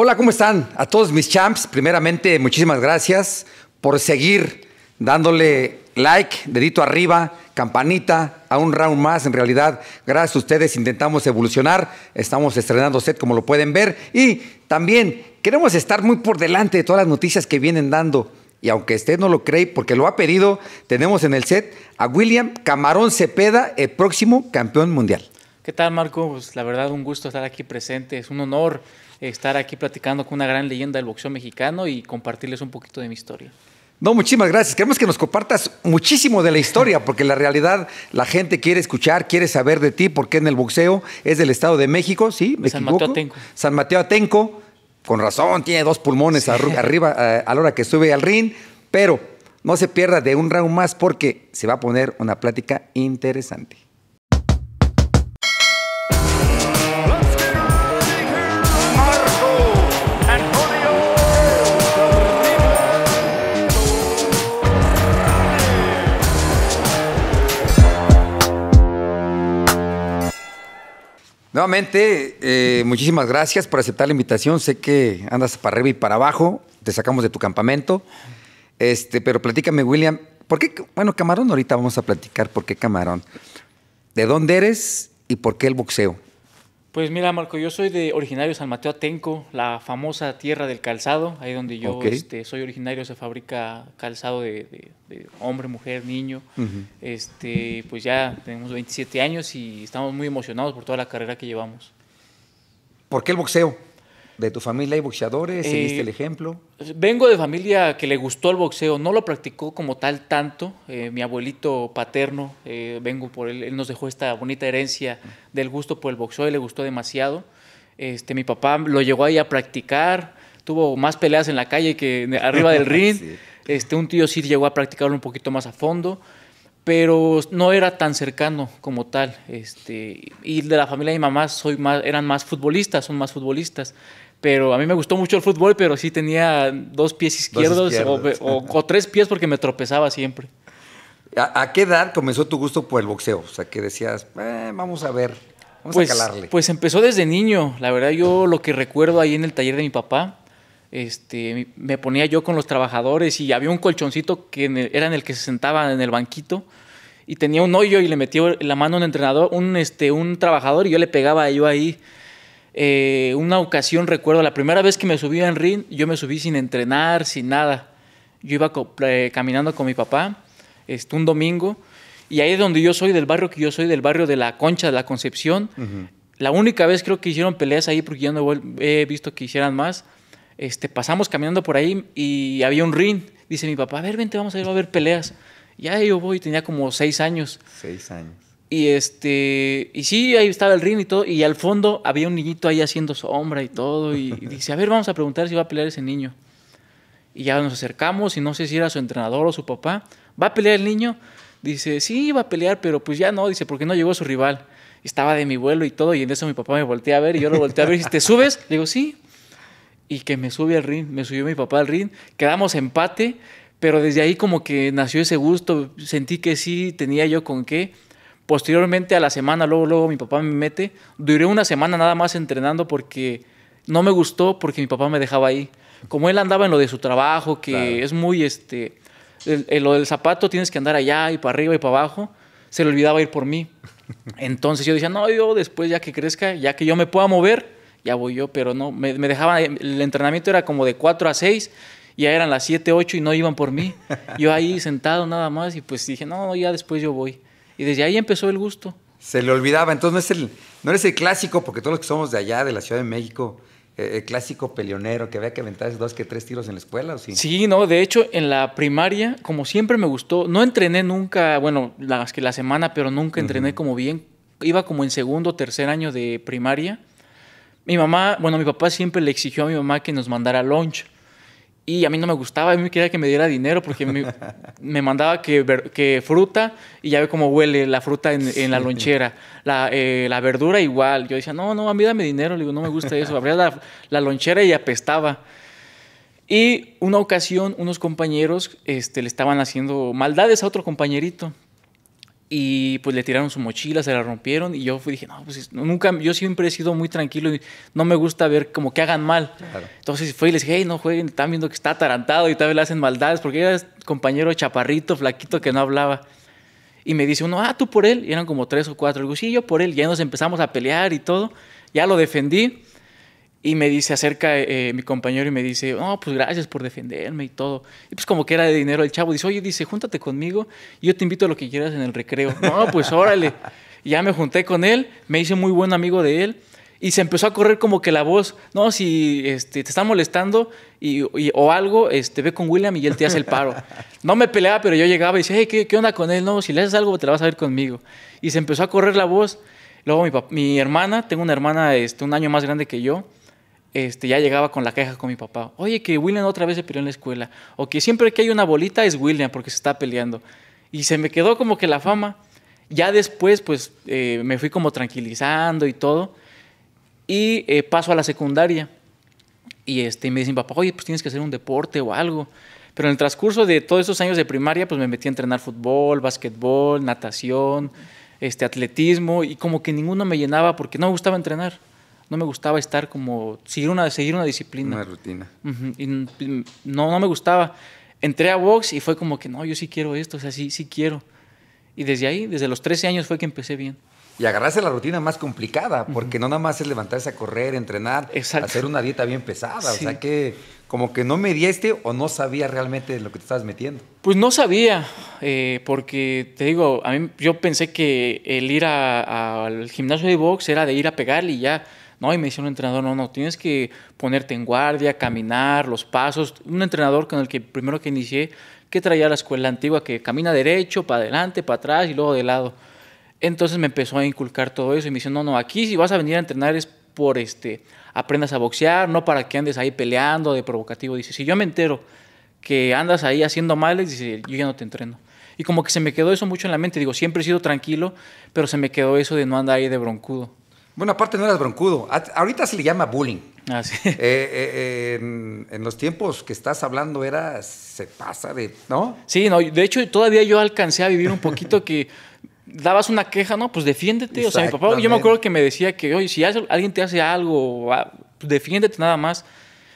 Hola, ¿cómo están? A todos mis champs, primeramente, muchísimas gracias por seguir dándole like, dedito arriba, campanita, a un round más. En realidad, gracias a ustedes intentamos evolucionar. Estamos estrenando set, como lo pueden ver. Y también queremos estar muy por delante de todas las noticias que vienen dando. Y aunque usted no lo cree, porque lo ha pedido, tenemos en el set a William Camarón Cepeda, el próximo campeón mundial. ¿Qué tal, Marco? Pues la verdad, un gusto estar aquí presente. Es un honor estar aquí platicando con una gran leyenda del boxeo mexicano y compartirles un poquito de mi historia. No, muchísimas gracias. Queremos que nos compartas muchísimo de la historia, porque la realidad la gente quiere escuchar, quiere saber de ti, porque en el boxeo es del Estado de México, ¿sí? ¿Me San equivoco? Mateo Atenco. San Mateo Atenco, con razón, tiene dos pulmones arriba eh, a la hora que sube al ring, pero no se pierda de un round más porque se va a poner una plática interesante. Nuevamente, eh, muchísimas gracias por aceptar la invitación. Sé que andas para arriba y para abajo, te sacamos de tu campamento. Este, pero platícame, William, ¿por qué, bueno, camarón, ahorita vamos a platicar por qué camarón. ¿De dónde eres y por qué el boxeo? Pues mira, Marco, yo soy de originario de San Mateo Atenco, la famosa tierra del calzado, ahí donde yo este, soy originario, se fabrica calzado de, de- de hombre, mujer, niño. este, pues ya tenemos 27 años y estamos muy emocionados por toda la carrera que llevamos. ¿Por qué el boxeo? ¿De tu familia hay boxeadores? Eh, ¿Seguiste el ejemplo? Vengo de familia que le gustó el boxeo, no lo practicó como tal tanto. Eh, mi abuelito paterno, eh, vengo por él, él nos dejó esta bonita herencia del gusto por el boxeo y le gustó demasiado. Este, mi papá lo llegó ahí a practicar, tuvo más peleas en la calle que arriba del ring. Sí. este, un tío sí llegó a practicarlo un poquito más a fondo, pero no era tan cercano como tal. Este, y de la familia de mi mamá soy más, eran más futbolistas, son más futbolistas. Pero a mí me gustó mucho el fútbol, pero sí tenía dos pies izquierdos, izquierdos. O, o- o tres pies porque me tropezaba siempre. ¿A, a qué edad comenzó tu gusto por el boxeo? O sea, que decías, "Eh, vamos a ver, vamos Pues, a calarle. pues empezó desde niño. La verdad, yo lo que recuerdo ahí en el taller de mi papá, este, me ponía yo con los trabajadores y había un colchoncito que en el- era en el que se sentaba en el banquito y tenía un hoyo y le metió la mano a un entrenador, un, este, un trabajador y yo le pegaba yo ahí. Eh, una ocasión recuerdo, la primera vez que me subí en ring, yo me subí sin entrenar, sin nada. Yo iba co- eh, caminando con mi papá este, un domingo y ahí es donde yo soy, del barrio que yo soy, del barrio de la Concha de la Concepción. La única vez creo que hicieron peleas ahí porque yo no he visto que hicieran más. Este, pasamos caminando por ahí y había un ring. Dice mi papá, a ver, vente, vamos a ir a ver peleas. Ya yo voy, tenía como seis años. Seis años. Y este, y sí, ahí estaba el ring y todo, y al fondo había un niñito ahí haciendo sombra y todo, y, dice, a ver, vamos a preguntar si va a pelear ese niño. Y ya nos acercamos, y no sé si era su entrenador o su papá, ¿va a pelear el niño? Dice, sí, va a pelear, pero pues ya no, dice, porque no llegó su rival. Estaba de mi vuelo y todo, y en eso mi papá me voltea a ver, y yo lo volteé a ver, y dice, ¿te subes? Le digo, sí. Y que me sube al ring, me subió mi papá al ring, quedamos empate, pero desde ahí como que nació ese gusto, sentí que sí tenía yo con qué. Posteriormente a la semana, luego, luego mi papá me mete. Duré una semana nada más entrenando porque no me gustó porque mi papá me dejaba ahí. Como él andaba en lo de su trabajo, que Claro. es muy, este, el- el- lo del zapato tienes que andar allá y para arriba y para abajo, se le olvidaba ir por mí. Entonces yo decía, no, yo después ya que crezca, ya que yo me pueda mover, ya voy yo, pero no, me, me dejaban, el entrenamiento era como de 4 a 6, ya eran las 7, 8 y no iban por mí. Yo ahí sentado nada más y pues dije, no, ya después yo voy. Y desde ahí empezó el gusto. Se le olvidaba, entonces no es el, no eres el clásico, porque todos los que somos de allá, de la Ciudad de México, eh, el clásico peleonero que había que aventar dos que tres tiros en la escuela, ¿o sí? Sí, no, de hecho en la primaria, como siempre me gustó, no entrené nunca, bueno, las que la semana, pero nunca entrené como bien. Iba como en segundo o tercer año de primaria. Mi mamá, bueno, mi papá siempre le exigió a mi mamá que nos mandara lunch. Y a mí no me gustaba, a mí me quería que me diera dinero porque me, me mandaba que, ver- que fruta y ya ve cómo huele la fruta en, en la lonchera. La, eh, la verdura igual. Yo decía, no, no, a mí dame dinero. Le digo, no me gusta eso. Abría la, la lonchera y apestaba. Y una ocasión, unos compañeros este, le estaban haciendo maldades a otro compañerito. Y pues le tiraron su mochila, se la rompieron y yo fui, dije, no, pues nunca, yo siempre he sido muy tranquilo y no me gusta ver como que hagan mal. Claro. Entonces fue y les dije, hey, no jueguen, están viendo que está atarantado y tal vez le hacen maldades porque era compañero chaparrito, flaquito que no hablaba. Y me dice uno, ah, tú por él. Y eran como tres o cuatro. Y digo, sí, yo por él. Y ya nos empezamos a pelear y todo. Ya lo defendí. Y me dice, acerca eh, mi compañero y me dice, no, pues gracias por defenderme y todo. Y pues como que era de dinero el chavo. Dice, oye, dice, júntate conmigo yo te invito a lo que quieras en el recreo. No, pues órale. Y ya me junté con él, me hice muy buen amigo de él. Y se empezó a correr como que la voz, no, si este, te está molestando y, y- o algo, este, ve con William y él te hace el paro. No me peleaba, pero yo llegaba y decía, hey, ¿qué, qué onda con él? No, si le haces algo, te la vas a ver conmigo. Y se empezó a correr la voz. Luego mi, mi hermana, tengo una hermana este, un año más grande que yo, este, ya llegaba con la queja con mi papá. Oye, que William otra vez se peleó en la escuela. O que siempre que hay una bolita es William porque se está peleando. Y se me quedó como que la fama. Ya después, pues, eh, me fui como tranquilizando y todo. Y eh, paso a la secundaria. Y este, me dice mi papá, oye, pues tienes que hacer un deporte o algo. Pero en el transcurso de todos esos años de primaria, pues me metí a entrenar fútbol, básquetbol, natación, este, atletismo, y como que ninguno me llenaba porque no me gustaba entrenar. No me gustaba estar como, seguir una, seguir una disciplina. Una rutina. Y no, no me gustaba. Entré a box y fue como que no, yo sí quiero esto, o sea, sí, sí quiero. Y desde ahí, desde los 13 años fue que empecé bien. Y agarrarse la rutina más complicada, porque no nada más es levantarse a correr, entrenar, Exacto. hacer una dieta bien pesada. Sí. O sea que como que no mediste o no sabía realmente lo que te estabas metiendo. Pues no sabía, eh, porque te digo, a mí yo pensé que el ir a- a- al gimnasio de box era de ir a pegarle y ya. No, y me dice un entrenador, no, no, tienes que ponerte en guardia, caminar, los pasos. Un entrenador con el que primero que inicié, que traía la escuela antigua, que camina derecho, para adelante, para atrás y luego de lado. Entonces me empezó a inculcar todo eso y me dice, no, no, aquí si vas a venir a entrenar es por este, aprendas a boxear, no para que andes ahí peleando de provocativo. Dice, si yo me entero que andas ahí haciendo males, dice, yo ya no te entreno. Y como que se me quedó eso mucho en la mente. Digo, siempre he sido tranquilo, pero se me quedó eso de no andar ahí de broncudo. Bueno, aparte no eras broncudo. Ahorita se le llama bullying. Así. Eh, eh, eh, en, en los tiempos que estás hablando era, se pasa de, ¿no? Sí, no, de hecho todavía yo alcancé a vivir un poquito que dabas una queja, ¿no? Pues defiéndete. O sea, mi papá, yo me acuerdo que me decía que, oye, si alguien te hace algo, ah, pues defiéndete nada más.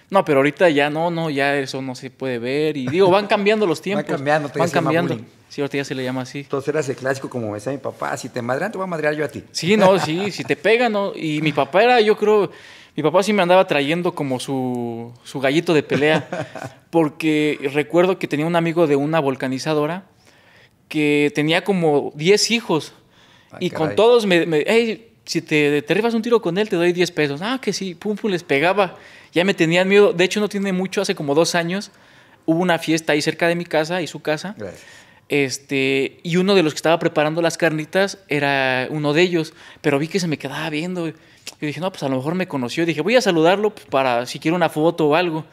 No, pero ahorita ya no, no, ya eso no se puede ver. Y digo, van cambiando los tiempos. cambiando, todavía van cambiando. bullying. Sí, ahorita ya se le llama así. Entonces eras el clásico como me decía mi papá, si te madrean te voy a madrear yo a ti. Sí, no, sí, si te pegan, ¿no? Y mi papá era, yo creo, mi papá sí me andaba trayendo como su, su gallito de pelea, porque recuerdo que tenía un amigo de una volcanizadora que tenía como 10 hijos, Ah, y con todos me, me hey, si te, te rifas un tiro con él, te doy 10 pesos. Ah, que sí, pum, pum, les pegaba. Ya me tenían miedo. De hecho, no tiene mucho, hace como dos años, hubo una fiesta ahí cerca de mi casa y su casa. Gracias. Este, y uno de los que estaba preparando las carnitas era uno de ellos, pero vi que se me quedaba viendo. Y dije, no, pues a lo mejor me conoció. Dije, voy a saludarlo pues, para si quiere una foto o algo.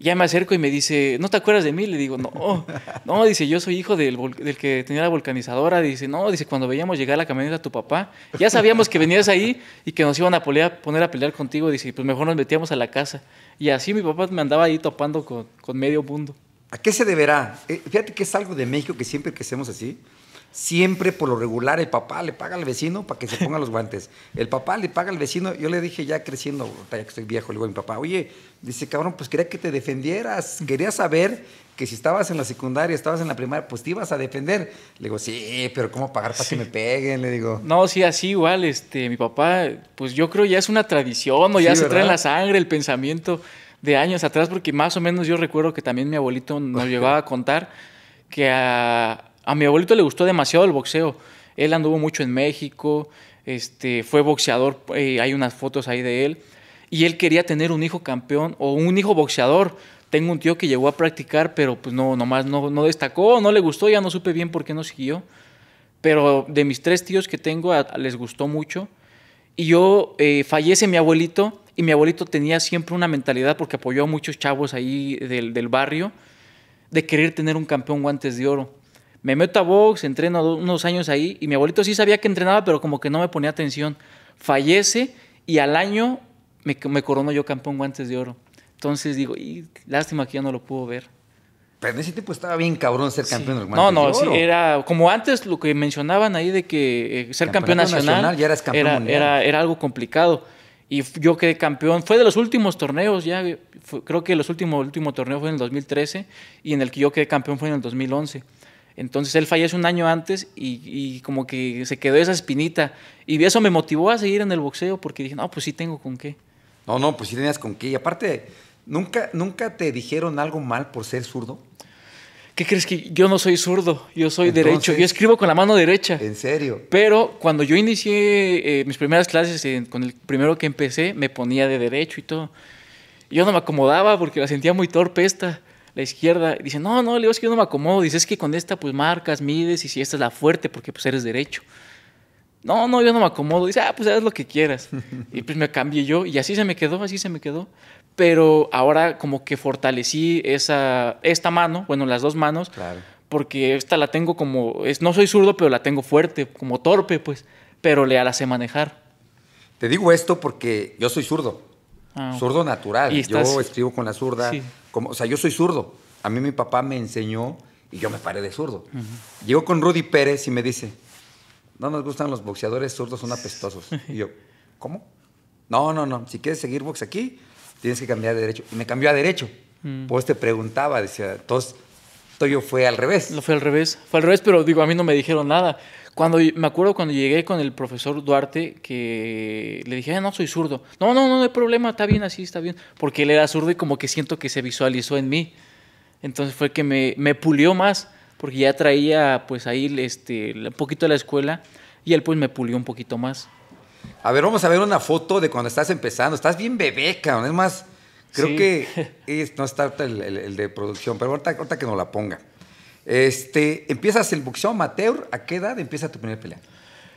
Ya me acerco y me dice, ¿no te acuerdas de mí? Le digo, no, no, dice, yo soy hijo del, que tenía la volcanizadora. Dice, no, dice, cuando veíamos llegar la camioneta a tu papá, ya sabíamos que venías ahí y que nos iban a poner a pelear contigo. Dice, pues mejor nos metíamos a la casa. Y así mi papá me andaba ahí topando con, con medio mundo. ¿A qué se deberá? Eh, fíjate que es algo de México que siempre que hacemos así, siempre por lo regular el papá le paga al vecino para que se ponga los guantes. El papá le paga al vecino. Yo le dije ya creciendo, ya que estoy viejo, le digo a mi papá, oye, dice, cabrón, pues quería que te defendieras. Quería saber que si estabas en la secundaria, estabas en la primaria, pues te ibas a defender. Le digo, sí, pero ¿cómo pagar para que me peguen? Le digo. No, sí, así igual, este, mi papá, pues yo creo ya es una tradición, o ya Sí, se trae en la sangre el pensamiento de años atrás, porque más o menos yo recuerdo que también mi abuelito nos llegaba a contar que a, a mi abuelito le gustó demasiado el boxeo. Él anduvo mucho en México, este, fue boxeador, eh, hay unas fotos ahí de él, y él quería tener un hijo campeón o un hijo boxeador. Tengo un tío que llegó a practicar, pero pues no, nomás no, no destacó, no le gustó, ya no supe bien por qué no siguió pero de mis tres tíos que tengo a- les gustó mucho. Y yo eh, fallece mi abuelito y mi abuelito tenía siempre una mentalidad porque apoyó a muchos chavos ahí del, del barrio de querer tener un campeón guantes de oro. Me meto a box, entreno unos años ahí y mi abuelito sí sabía que entrenaba, pero como que no me ponía atención. Fallece y al año me, me corono yo campeón guantes de oro. Entonces digo, y lástima que ya no lo pudo ver. Pero en ese tiempo estaba bien cabrón ser campeón del No, no, de sí, Oro. era como antes lo que mencionaban ahí de que eh, ser campeón nacional, nacional, ya eras campeón era, mundial. era, era algo complicado. Y yo quedé campeón, fue de los últimos torneos, ya eh, creo que los últimos último torneo fue en el 2013 y en el que yo quedé campeón fue en el 2011. Entonces él fallece un año antes y, y como que se quedó esa espinita. Y eso me motivó a seguir en el boxeo porque dije, no, pues sí tengo con qué. No, no, pues sí tenías con qué. Y aparte, ¿nunca, ¿nunca te dijeron algo mal por ser zurdo? ¿Qué crees que yo no soy zurdo? Yo soy Entonces- derecho. Yo escribo con la mano derecha. En serio. Pero cuando yo inicié eh, mis primeras clases, con el primero que empecé, me ponía de derecho y todo. Yo no me acomodaba porque la sentía muy torpe esta, la izquierda. Dice, no, no, le digo, es que yo no me acomodo. Dice, es que con esta pues marcas, mides y si esta es la fuerte porque pues eres derecho. No, no, yo no me acomodo. Dice, ah, pues haz lo que quieras. y pues me cambié yo y así se me quedó, así se me quedó. Pero ahora como que fortalecí esa, esta mano, bueno, las dos manos, Claro. porque esta la tengo como, es, no soy zurdo, pero la tengo fuerte, como torpe, pues, pero le la sé manejar. Te digo esto porque yo soy zurdo. Ah. Zurdo natural. Y estás- Yo escribo con la zurda. Sí. Como, o sea, yo soy zurdo. A mí mi papá me enseñó y yo me paré de zurdo. Llego con Rudy Pérez y me dice, no nos gustan los boxeadores zurdos, son apestosos. Y yo, ¿cómo? No, no, no. Si quieres seguir box aquí, tienes que cambiar de derecho. Y me cambió a derecho. Pues te preguntaba, decía, entonces, yo fue al revés. Lo fue al revés. Fue al revés, pero digo, a mí no me dijeron nada. Cuando me acuerdo cuando llegué con el profesor Duarte, que le dije, "Ah, no, soy zurdo. No, no, no, no hay problema, está bien así, está bien. Porque él era zurdo y como que siento que se visualizó en mí. Entonces fue que me, me pulió más, porque ya traía pues ahí este, un poquito de la escuela y él pues me pulió un poquito más. A ver, vamos a ver una foto de cuando estás empezando. Estás bien bebé, cabrón. Es más, creo Sí. que es- no está el, el- el de producción, pero ahorita, ahorita que nos la ponga. Este, empiezas el boxeo amateur. ¿A qué edad empieza tu primera pelea?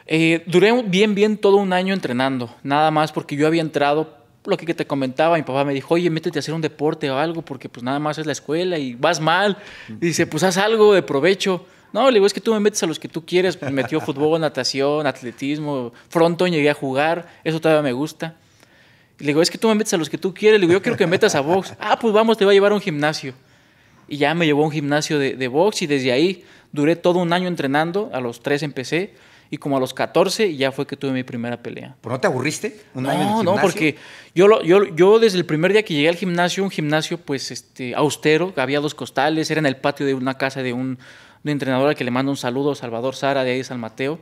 Eh, duré bien, bien todo un año entrenando, nada más porque yo había entrado, lo que te comentaba, mi papá me dijo, oye, métete a hacer un deporte o algo, porque pues nada más es la escuela y vas mal. Y dice, pues haz algo de provecho. No, le digo, es que tú me metes a los que tú quieres. Metió fútbol, natación, atletismo, frontón llegué a jugar, eso todavía me gusta. Le digo, es que tú me metes a los que tú quieres. Le digo, yo quiero que me metas a box. Ah, pues vamos, te voy a llevar a un gimnasio. Y ya me llevó a un gimnasio de, de box y desde ahí duré todo un año entrenando. A los 3 empecé y como a los 14 ya fue que tuve mi primera pelea. ¿Pero no te aburriste? ¿Un año en el No, no, porque yo, lo- yo, yo desde el primer día que llegué al gimnasio, un gimnasio pues este, austero, había dos costales, era en el patio de una casa de un, de un entrenador al que le mando un saludo, Salvador Sara, de ahí de San Mateo.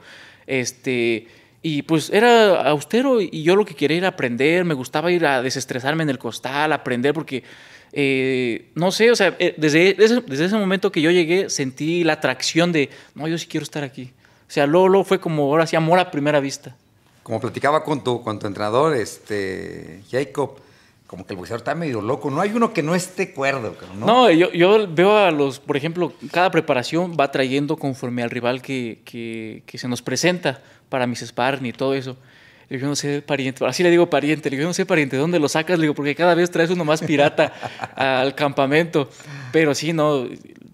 Este, y pues era austero y yo lo que quería era aprender, me gustaba ir a desestresarme en el costal, aprender, porque eh, no sé, o sea, eh, desde, ese, desde ese momento que yo llegué sentí la atracción de, no, yo sí quiero estar aquí. O sea, luego fue como, ahora sí, amor a primera vista. Como platicaba con tu, con tu entrenador, este, Jacob, como que el boxeador está medio loco. No hay uno que no esté cuerdo, ¿no? No, yo, yo veo a los, por ejemplo, cada preparación va trayendo conforme al rival que, que, que se nos presenta para mis sparring y todo eso. Le digo, yo no sé, pariente, así le digo pariente, le digo, yo no sé, pariente, ¿dónde lo sacas? Le digo, porque cada vez traes uno más pirata al campamento. Pero sí, no,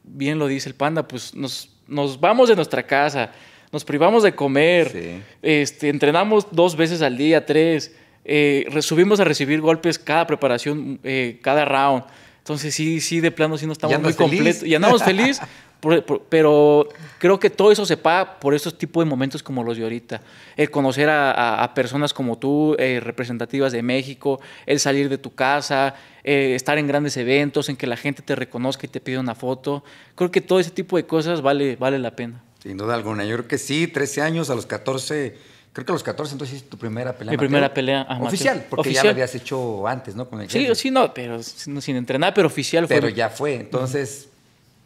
bien lo dice el panda, pues nos, nos vamos de nuestra casa, nos privamos de comer, Sí. este, entrenamos dos veces al día, tres, eh, subimos a recibir golpes cada preparación, eh, cada round. Entonces sí, sí, de plano sí no estamos muy completos. Y andamos feliz, por- por- pero creo que todo eso se paga por estos tipos de momentos como los de ahorita. El conocer a, a- a personas como tú, eh, representativas de México, el salir de tu casa, eh, estar en grandes eventos, en que la gente te reconozca y te pida una foto. Creo que todo ese tipo de cosas vale, vale la pena. Sin duda alguna. Yo creo que sí, 13 años, a los 14, creo que a los 14 entonces hiciste tu primera pelea. Mi amateur. primera pelea amateur. Oficial, porque ya la habías hecho antes, ¿no? Con el Sí, sí, no, pero sin, sin entrenar, pero oficial fue. Pero ya fue. Entonces,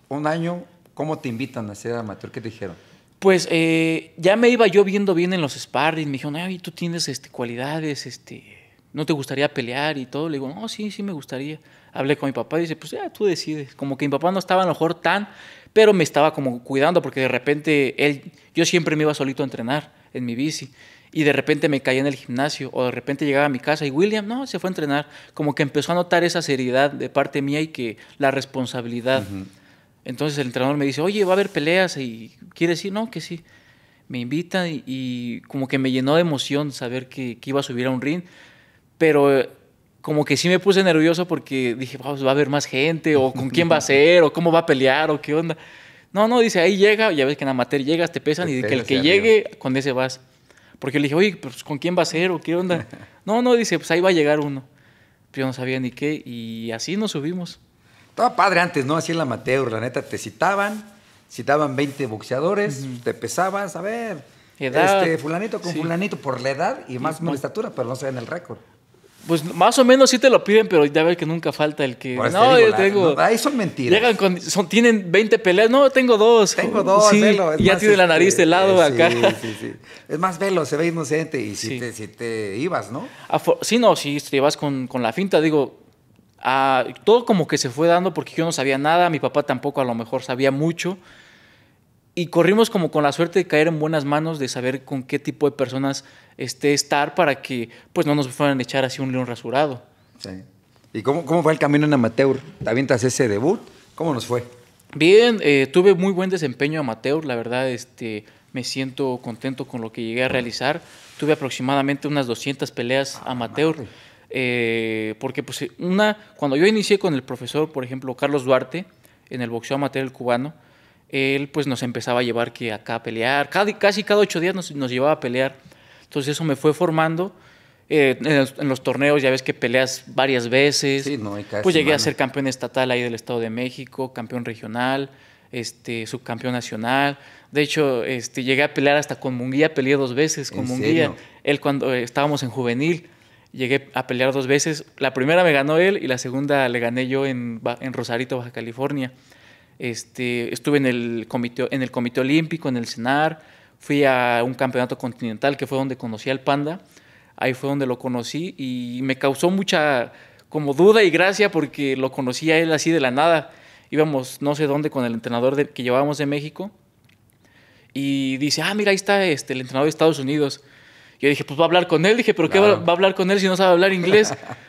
un año, ¿cómo te invitan a ser amateur? ¿Qué te dijeron? Pues eh, ya me iba yo viendo bien en los sparring. Me dijeron, ay, tú tienes este, cualidades, este, ¿no te gustaría pelear y todo? Le digo, no, sí, sí me gustaría. Hablé con mi papá y dice, pues ya, tú decides. Como que mi papá no estaba a lo mejor tan, pero me estaba como cuidando porque de repente él, yo siempre me iba solito a entrenar en mi bici. Y de repente me caía en el gimnasio o de repente llegaba a mi casa y William, no, se fue a entrenar. Como que empezó a notar esa seriedad de parte mía y que la responsabilidad. Entonces el entrenador me dice, oye, va a haber peleas y ¿quieres ir? No, que sí. Me invita y, y como que me llenó de emoción saber que, que iba a subir a un ring. Pero eh, como que sí me puse nervioso porque dije, "Vamos, va a haber más gente, o con quién va a ser, o cómo va a pelear, o qué onda. No, no, dice, ahí llega, ya ves que en amateur llegas, te pesan Te y que el que llegue, con ese vas. Porque le dije, oye, pues ¿con quién va a ser, o qué onda? No, no, dice, pues ahí va a llegar uno. Yo no sabía ni qué, y así nos subimos. Estaba padre antes, ¿no? Así el amateur, la neta, te citaban, citaban 20 boxeadores, te pesabas, a ver, Edad, este, fulanito con sí. fulanito por la edad y más menos la estatura, pero no se en el récord. Pues más o menos sí te lo piden, pero ya ves que nunca falta el que. Por eso no, te digo, yo tengo. no, ahí son mentiras. Llegan con. Son, tienen 20 peleas. No, tengo dos. Tengo dos, Sí, velo. es ya más, tiene la este, nariz de lado eh, acá. Sí, sí, sí. Es más, velo, se ve inocente y si, Sí. te, si te ibas, ¿no? Sí, no, sí, te vas con, con la finta, digo. ah, todo como que se fue dando porque yo no sabía nada, mi papá tampoco a lo mejor sabía mucho. Y corrimos como con la suerte de caer en buenas manos, de saber con qué tipo de personas este, estar para que pues no nos fueran a echar así un león rasurado. Sí. ¿Y cómo, cómo fue el camino en amateur? ¿Te avientas ese debut? ¿Cómo nos fue? Bien, eh, tuve muy buen desempeño amateur, la verdad, este, me siento contento con lo que llegué a realizar. Tuve aproximadamente unas 200 peleas amateur, madre. eh, porque pues una, cuando yo inicié con el profesor, por ejemplo, Carlos Duarte, en el boxeo amateur el cubano, él pues nos empezaba a llevar que acá a pelear, cada- casi cada ocho días nos, nos llevaba a pelear. Entonces eso me fue formando. Eh, en, los, en los torneos ya ves que peleas varias veces. Sí, no, pues llegué a ser campeón estatal ahí del Estado de México, campeón regional, este, subcampeón nacional. De hecho, este, llegué a pelear hasta con Munguía, peleé dos veces con ¿En Munguía. serio? Él cuando eh, estábamos en juvenil, llegué a pelear dos veces. La primera me ganó él y la segunda le gané yo en, en Rosarito, Baja California. Este, estuve en el, comité, en el Comité Olímpico, en el CENAR, fui a un campeonato continental que fue donde conocí al Panda, ahí fue donde lo conocí y me causó mucha como duda y gracia porque lo conocí a él así de la nada. Íbamos no sé dónde con el entrenador de- que llevábamos de México y dice, ah, mira, ahí está este, el entrenador de Estados Unidos. Yo dije, pues va a hablar con él. Dije, ¿pero qué va, a hablar con él si no sabe hablar inglés?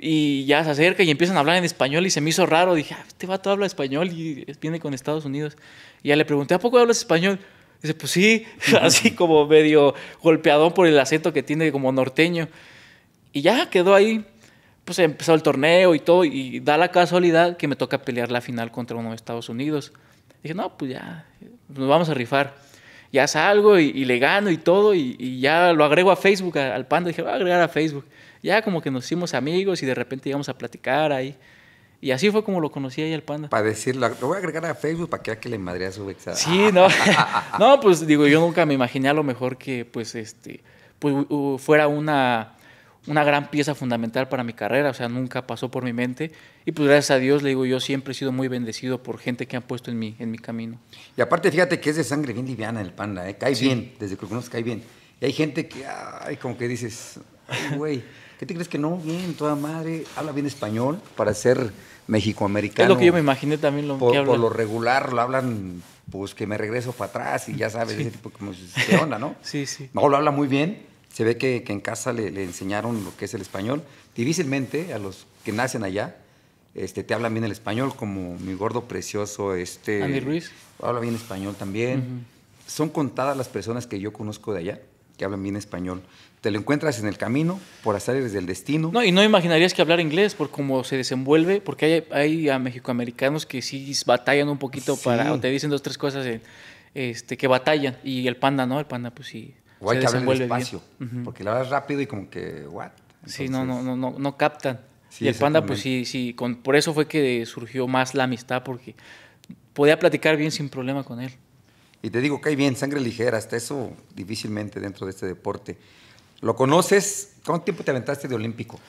y ya se acerca y empiezan a hablar en español y se me hizo raro. Dije, ah, este vato habla español y viene con Estados Unidos. Y ya le pregunté, ¿a poco hablas español? Dice, pues sí, así como medio golpeadón por el acento que tiene como norteño. Y ya quedó ahí. Pues empezó el torneo y todo. Y da la casualidad que me toca pelear la final contra uno de Estados Unidos. Dije, no, pues ya, nos vamos a rifar. Ya salgo y, y le gano y todo. Y, y ya lo agrego a Facebook al Panda. Dije, voy a agregar a Facebook. Ya como que nos hicimos amigos y de repente íbamos a platicar ahí. Y así fue como lo conocí ahí al Panda. Para decirlo, lo voy a agregar a Facebook para que vea que le madre a su ex. Sí, no. no, pues digo, yo nunca me imaginé a lo mejor que pues este pues, fuera una, una gran pieza fundamental para mi carrera, o sea, nunca pasó por mi mente y pues gracias a Dios le digo, yo siempre he sido muy bendecido por gente que han puesto en mi en mi camino. Y aparte, fíjate que es de sangre bien liviana el panda, ¿eh? cae Sí. bien, desde que lo conozco cae bien. Y hay gente que, ay, como que dices, ay, güey, ¿qué te crees que no? Bien, toda madre, habla bien español para ser mexicoamericano. Es lo que yo me imaginé también lo por, que por lo regular lo hablan, pues que me regreso para atrás y ya sabes, ese tipo como, ¿qué onda, no? Sí, sí. No, lo habla muy bien. Se ve que, que en casa le, le enseñaron lo que es el español. Difícilmente a los que nacen allá este, te hablan bien el español, como mi gordo precioso. Este, Andy Ruiz. Habla bien español también. Son contadas las personas que yo conozco de allá que hablan bien español. Te lo encuentras en el camino, por azares del destino. No, y no imaginarías que hablar inglés por cómo se desenvuelve, porque hay, hay a mexicoamericanos que sí batallan un poquito Sí. para, o te dicen dos, tres cosas en- este, que batallan, y el panda no, el panda pues sí o hay se que hablar desenvuelve bien. despacio, Ujú. porque la hablas rápido y como que, ¿what? Sí, no, no, Entonces, no, no, no captan. Sí, y el panda, pues sí, sí, con, por eso fue que surgió más la amistad, porque podía platicar bien sin problema con él. Y te digo, cae bien, sangre ligera, hasta eso difícilmente dentro de este deporte. ¿Lo conoces? ¿Cuánto tiempo te aventaste de olímpico?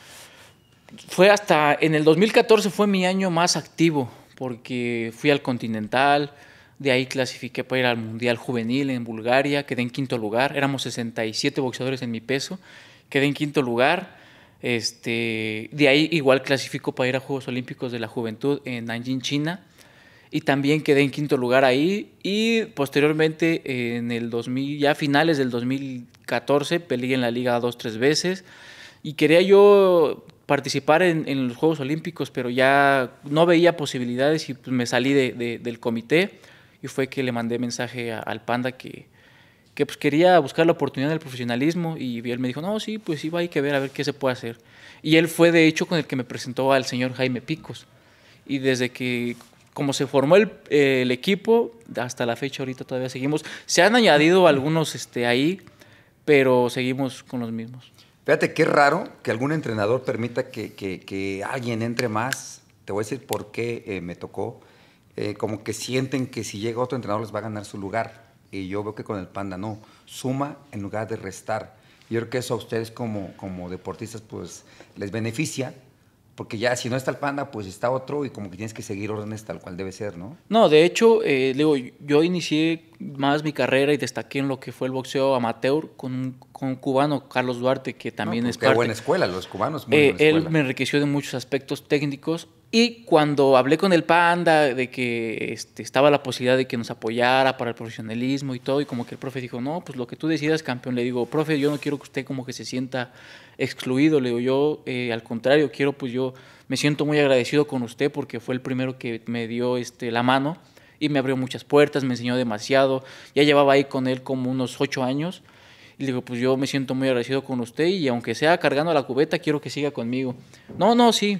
Fue hasta, en el 2014 fue mi año más activo, porque fui al Continental, de ahí clasifiqué para ir al Mundial Juvenil en Bulgaria, quedé en quinto lugar, éramos 67 boxeadores en mi peso, quedé en quinto lugar, este, de ahí igual clasifico para ir a Juegos Olímpicos de la Juventud en Nanjing, China, y también quedé en quinto lugar ahí y posteriormente en el 2000, ya finales del 2014 peleé en la liga dos, tres veces y quería yo participar en, en los Juegos Olímpicos, pero ya no veía posibilidades y pues me salí de- de- del comité y fue que le mandé mensaje a- al Panda que, que pues quería buscar la oportunidad del profesionalismo y él me dijo, no, sí, pues sí, hay que ver a ver qué se puede hacer. Y él fue de hecho con el que me presentó al señor Jaime Picos. Y desde que, como se formó el, el equipo, hasta la fecha ahorita todavía seguimos. Se han añadido algunos este, ahí, pero seguimos con los mismos. Fíjate qué raro que algún entrenador permita que, que- que alguien entre más. Te voy a decir por qué eh, me tocó. Eh, como que sienten que si llega otro entrenador les va a ganar su lugar. Y yo veo que con el Panda no. Suma en lugar de restar. Yo creo que eso a ustedes como, como deportistas pues les beneficia. Porque ya si no está el Panda, pues está otro y como que tienes que seguir órdenes tal cual debe ser, ¿no? No, de hecho, eh, digo, yo inicié más mi carrera y destaqué en lo que fue el boxeo amateur con un, con un cubano, Carlos Duarte, que también No, es Qué parte. buena escuela, los cubanos. Muy Eh, buena él escuela. me enriqueció de muchos aspectos técnicos y cuando hablé con el Panda de que este, estaba la posibilidad de que nos apoyara para el profesionalismo y todo, y como que el profe dijo, no, pues lo que tú decidas, campeón, le digo, profe, yo no quiero que usted como que se sienta excluido, le digo, yo eh, al contrario, quiero, pues yo me siento muy agradecido con usted porque fue el primero que me dio este, la mano y me abrió muchas puertas, me enseñó demasiado, ya llevaba ahí con él como unos ocho años. Y le digo, pues yo me siento muy agradecido con usted y aunque sea cargando la cubeta, quiero que siga conmigo. No, no, sí.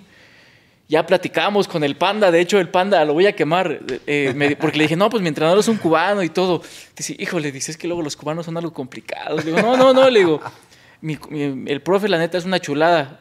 Ya platicamos con el panda, de hecho el panda lo voy a quemar, eh, porque le dije, no, pues mi entrenador es un cubano y todo. Dice, híjole, dice, es que luego los cubanos son algo complicados. Le no, no, no, le digo, "Mi- mi- el profe la neta es una chulada.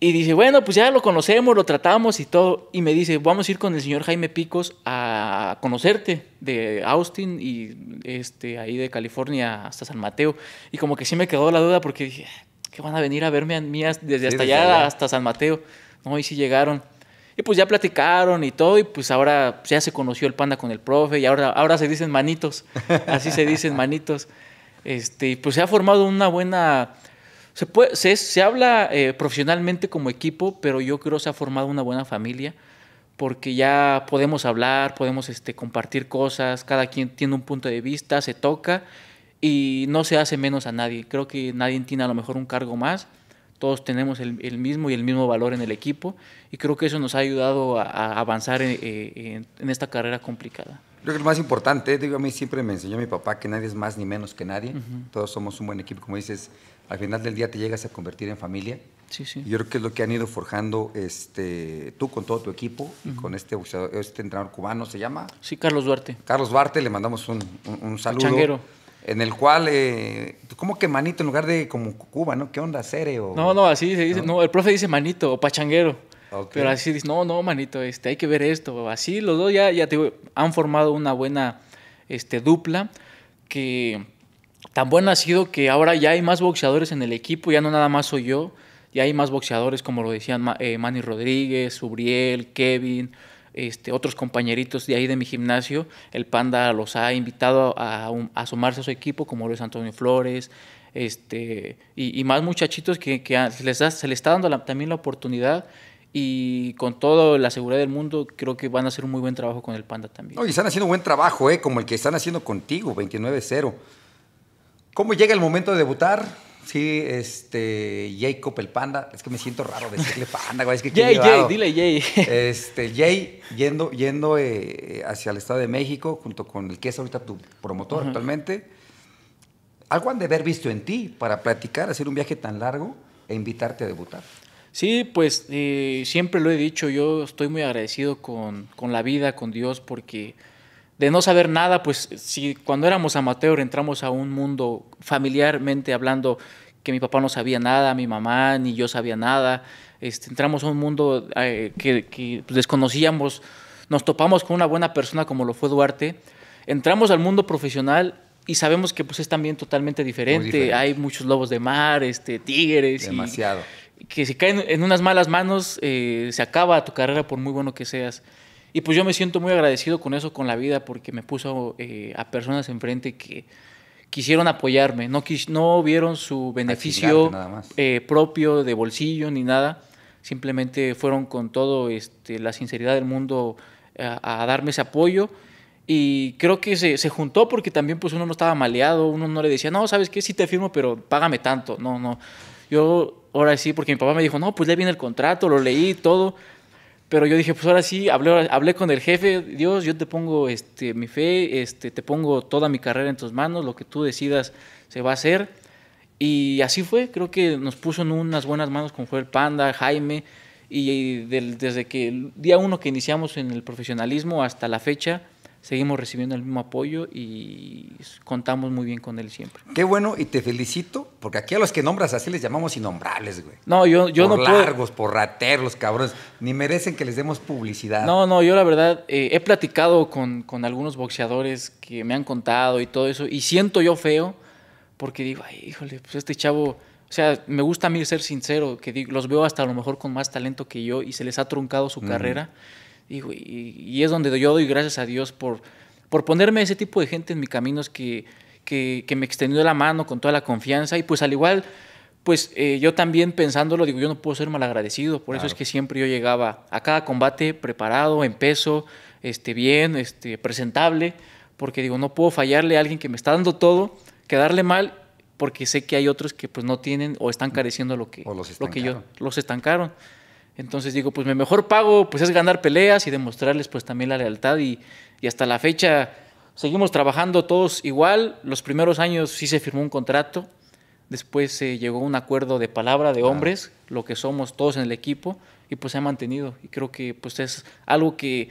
Y dice, bueno, pues ya lo conocemos, lo tratamos y todo. Y me dice, vamos a ir con el señor Jaime Picos a conocerte de Austin y este, ahí de California hasta San Mateo. Y como que sí me quedó la duda porque dije, que van a venir a verme a mí desde Sí, hasta allá allá. hasta San Mateo. No, y sí llegaron. Y pues ya platicaron y todo, y pues ahora ya se conoció el panda con el profe, y ahora, ahora se dicen manitos, así se dicen manitos. Este, pues se ha formado una buena, se, puede, se, se habla eh, profesionalmente como equipo, pero yo creo se ha formado una buena familia, porque ya podemos hablar, podemos este, compartir cosas, cada quien tiene un punto de vista, se toca y no se hace menos a nadie. Creo que nadie tiene a lo mejor un cargo más, todos tenemos el, mismo y el mismo valor en el equipo y creo que eso nos ha ayudado a, avanzar eh, en, en esta carrera complicada. Creo que lo más importante, digo, a mí siempre me enseñó mi papá que nadie es más ni menos que nadie. Todos somos un buen equipo, como dices, al final del día te llegas a convertir en familia. Sí, sí. Yo creo que es lo que han ido forjando este, tú con todo tu equipo y con este, boxeador- este entrenador cubano, se llama Sí, Carlos Duarte. Carlos Duarte, le mandamos un, un- un saludo. Changuero. En el cual, eh, ¿cómo que manito en lugar de como Cuba, no? ¿Qué onda, Cere? O, No, no, así se dice. ¿No? No, el profe dice manito o pachanguero. Ok. Pero así dice, no, no, manito, este, hay que ver esto. Así los dos ya, ya te han formado una buena este, dupla que tan buena ha sido que ahora ya hay más boxeadores en el equipo, ya no nada más soy yo, ya hay más boxeadores como lo decían eh, Manny Rodríguez, Subriel, Kevin, este, otros compañeritos de ahí de mi gimnasio. El Panda los ha invitado a, sumarse a su equipo, como lo es Antonio Flores, este, y, más muchachitos que, se, les da- se está dando también la oportunidad y con toda la seguridad del mundo creo que van a hacer un muy buen trabajo con el Panda también. Y están haciendo un buen trabajo, ¿eh? Como el que están haciendo contigo, 29-0. ¿Cómo llega el momento de debutar? Sí, este, Jacob el panda. Es que me siento raro decirle panda, güey. Es que Jay. Jay, dile Jay. Este, Jay yendo, yendo eh, hacia el Estado de México, junto con el que es ahorita tu promotor actualmente. Algo han de haber visto en ti para platicar, hacer un viaje tan largo e invitarte a debutar. Sí, pues eh, siempre lo he dicho, yo estoy muy agradecido con, con la vida, con Dios, porque de no saber nada, pues si cuando éramos amateur entramos a un mundo familiarmente hablando que mi papá no sabía nada, mi mamá ni yo sabía nada, este, entramos a un mundo eh, que, que, desconocíamos, nos topamos con una buena persona como lo fue Duarte, entramos al mundo profesional y sabemos que pues es también totalmente diferente, diferente. hay muchos lobos de mar, este, tigres, y- Demasiado. Que si caen en unas malas manos, eh, se acaba tu carrera por muy bueno que seas. Y pues yo me siento muy agradecido con eso, con la vida, porque me puso eh, a personas enfrente que quisieron apoyarme, no, quis- no vieron su beneficio eh, propio de bolsillo ni nada, simplemente fueron con todo este, la sinceridad del mundo a, a darme ese apoyo. Y creo que se, se juntó porque también pues uno no estaba maleado, uno no le decía, no, ¿sabes qué? Sí te firmo, pero págame tanto. No, no. Yo ahora sí, porque mi papá me dijo, no, pues le viene el contrato, lo leí, todo. Pero yo dije, pues ahora sí, hablé, hablé con el jefe, Dios, yo te pongo este, mi fe, este, te pongo toda mi carrera en tus manos, lo que tú decidas se va a hacer. Y así fue, creo que nos puso en unas buenas manos con fue el Panda, Jaime, y del- desde que el día uno que iniciamos en el profesionalismo hasta la fecha, seguimos recibiendo el mismo apoyo y contamos muy bien con él siempre. Qué bueno y te felicito, porque aquí a los que nombras así les llamamos innombrables, güey. No, yo, yo por no puedo... largos, por rateros, cabrones. Ni merecen que les demos publicidad. No, no, yo la verdad eh, he platicado con, con algunos boxeadores que me han contado y todo eso, y siento yo feo, porque digo, ay, híjole, pues este chavo, o sea, me gusta a mí ser sincero, que digo, los veo hasta a lo mejor con más talento que yo y se les ha truncado su carrera, Y, y es donde yo doy gracias a Dios por, por ponerme ese tipo de gente en mi camino, es que, que, que me extendió la mano con toda la confianza, y pues al igual pues eh, yo también pensándolo, digo, yo no puedo ser malagradecido, por eso es que siempre yo llegaba a cada combate preparado, en peso, este, bien, este, presentable, porque digo, no puedo fallarle a alguien que me está dando todo, quedarle mal, porque sé que hay otros que pues no tienen o están careciendo lo que, O los lo que yo, los estancaron. Entonces digo, pues mi mejor pago pues es ganar peleas y demostrarles pues también la lealtad y, y hasta la fecha seguimos trabajando todos igual. Los primeros años sí se firmó un contrato, después se llegó a un acuerdo de palabra de hombres, lo que somos todos en el equipo y pues se ha mantenido y creo que pues es algo que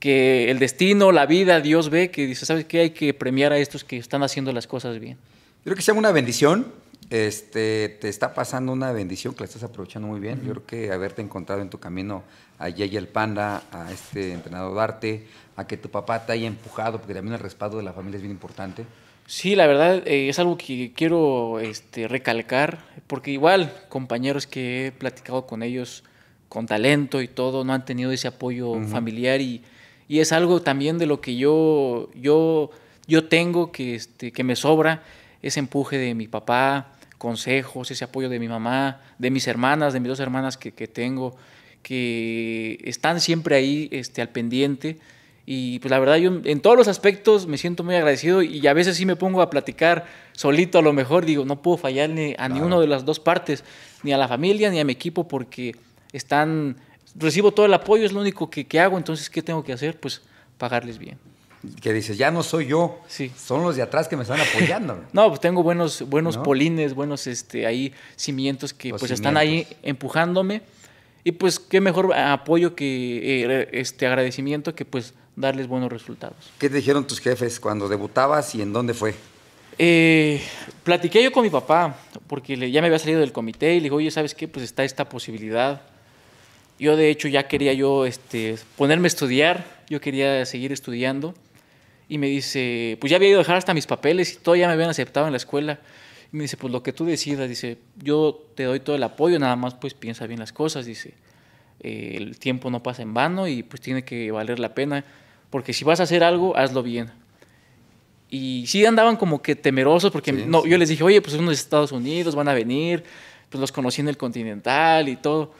que el destino, la vida, Dios ve que dice, ¿sabes qué? Hay que premiar a estos que están haciendo las cosas bien. Creo que sea una bendición. Este, te está pasando una bendición que la estás aprovechando muy bien. Yo creo que haberte encontrado en tu camino a Yeye el Panda, a este entrenador Darte, a que tu papá te haya empujado, porque también el respaldo de la familia es bien importante. Sí, la verdad eh, es algo que quiero este, recalcar, porque igual compañeros que he platicado con ellos con talento y todo, no han tenido ese apoyo familiar y, y es algo también de lo que yo, yo, yo tengo que, este, que me sobra, ese empuje de mi papá, consejos, ese apoyo de mi mamá, de mis hermanas, de mis dos hermanas que, que tengo, que están siempre ahí este, al pendiente. Y pues la verdad yo en todos los aspectos me siento muy agradecido y a veces sí me pongo a platicar solito a lo mejor, digo, no puedo fallarle a ninguna de las dos partes, ni a la familia ni a mi equipo porque están, recibo todo el apoyo, es lo único que, que hago, entonces ¿qué tengo que hacer? Pues pagarles bien. Que dices, ya no soy yo, Sí. son los de atrás que me están apoyando. No, pues tengo buenos, buenos ¿No? polines, buenos este, ahí cimientos que Los pues están ahí cimientos. empujándome. Y pues qué mejor apoyo que eh, este agradecimiento que pues darles buenos resultados. ¿Qué te dijeron tus jefes cuando debutabas y en dónde fue? Eh, platiqué yo con mi papá, porque le- ya me había salido del comité y le digo, oye, ¿sabes qué? Pues está esta posibilidad. Yo de hecho ya quería yo este, ponerme a estudiar, yo quería seguir estudiando. Y me dice, pues ya había ido a dejar hasta mis papeles y todo, ya me habían aceptado en la escuela. Y me dice, pues lo que tú decidas, dice, yo te doy todo el apoyo, nada más pues piensa bien las cosas, dice, "Eh, el tiempo no pasa en vano y pues tiene que valer la pena, porque si vas a hacer algo, hazlo bien. Y sí andaban como que temerosos porque Sí, no, sí. yo les dije, oye, pues son de Estados Unidos, van a venir, pues los conocí en el Continental y todo.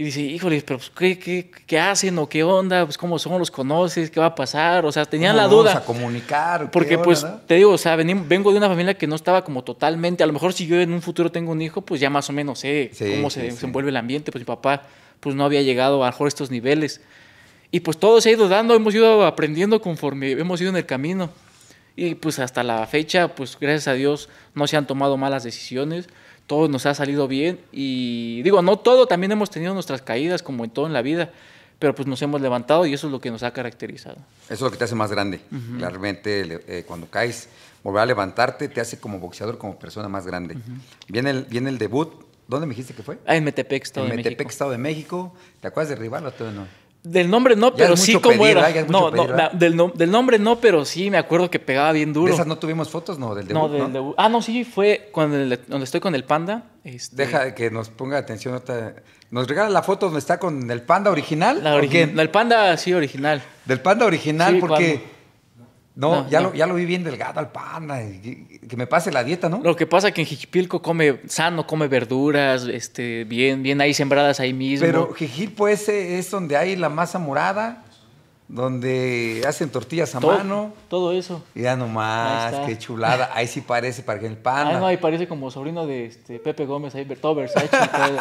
Y dice, híjole, pero pues, ¿qué, qué, qué hacen o qué onda? Pues cómo son, los conoces, qué va a pasar. O sea, tenían ¿Cómo la vamos duda. a comunicar? ¿Qué Porque onda, pues no? te digo, o sea, vengo de una familia que no estaba como totalmente, a lo mejor si yo en un futuro tengo un hijo, pues ya más o menos sé Sí, cómo sí, se sí. desenvuelve el ambiente, pues mi papá pues no había llegado a lo mejor a estos niveles. Y pues todo se ha ido dando, hemos ido aprendiendo conforme hemos ido en el camino. Y pues hasta la fecha, pues gracias a Dios no se han tomado malas decisiones, todo nos ha salido bien y digo, no todo, también hemos tenido nuestras caídas como en todo en la vida, pero pues nos hemos levantado y eso es lo que nos ha caracterizado. Eso es lo que te hace más grande. Le- eh, cuando caes, volver a levantarte te hace como boxeador, como persona más grande. viene, el, viene el debut. ¿Dónde me dijiste que fue? Ah, en Metepec, Estado en de Metepec, México. Estado de México. ¿Te acuerdas de rival o todavía no? Del nombre no, pero sí como pedir, era. no, pedir, no, del, nom- del nombre no, pero sí me acuerdo que pegaba bien duro. ¿De esas no tuvimos fotos? No, del debut. no, del debut. Ah, no, sí, fue cuando el- donde estoy con el panda. este, Deja que nos ponga atención. ahorita. Nos regala la foto donde está con el panda original. la ¿o origi- quién? El panda, sí, original. Del panda original, Sí, porque. No, No, ya, no. Lo, ya lo vi bien delgado al panda. y Que, que me pase la dieta, ¿no? Lo que pasa es que en Jiquipilco come sano, come verduras, este, bien, bien ahí sembradas ahí mismo. Pero Jijilpo ese es donde hay la masa morada, donde hacen tortillas a todo, mano. todo eso. Ya nomás, qué chulada. Ahí sí parece para que el panda. Ah, no, ahí parece como sobrino de este, Pepe Gómez, ahí, todo Versace y todo.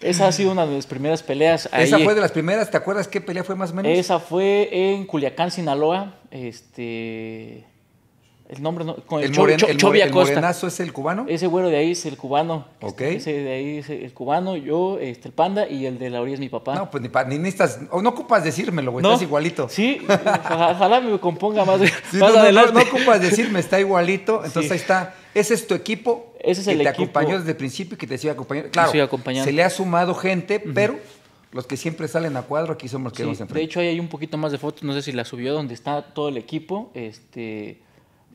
Esa ha sido una de mis primeras peleas. Esa fue de las primeras, ¿te acuerdas qué pelea fue más o menos? Esa fue en Culiacán, Sinaloa. Este. El nombre no. Con el, el, moren- Cho- el, el morenazo es el cubano. Ese güero de ahí es el cubano. Ok. Ese de ahí es el cubano, yo, este, el panda y el de la orilla es mi papá. No, pues ni, ni necesitas, o no ocupas decírmelo, güey, ¿No? estás igualito. Sí, ojalá, me componga más, Sí, más no, no, adelante. no, no ocupas decirme, está igualito. Entonces Sí. ahí está. Ese es tu equipo Ese es que el te equipo. acompañó desde el principio y que te sigue acompañando. Claro, sigue acompañando. se le ha sumado gente, pero los que siempre salen a cuadro aquí somos los que Sí, vamos de hecho, ahí hay un poquito más de fotos, no sé si la subió, donde está todo el equipo. Este,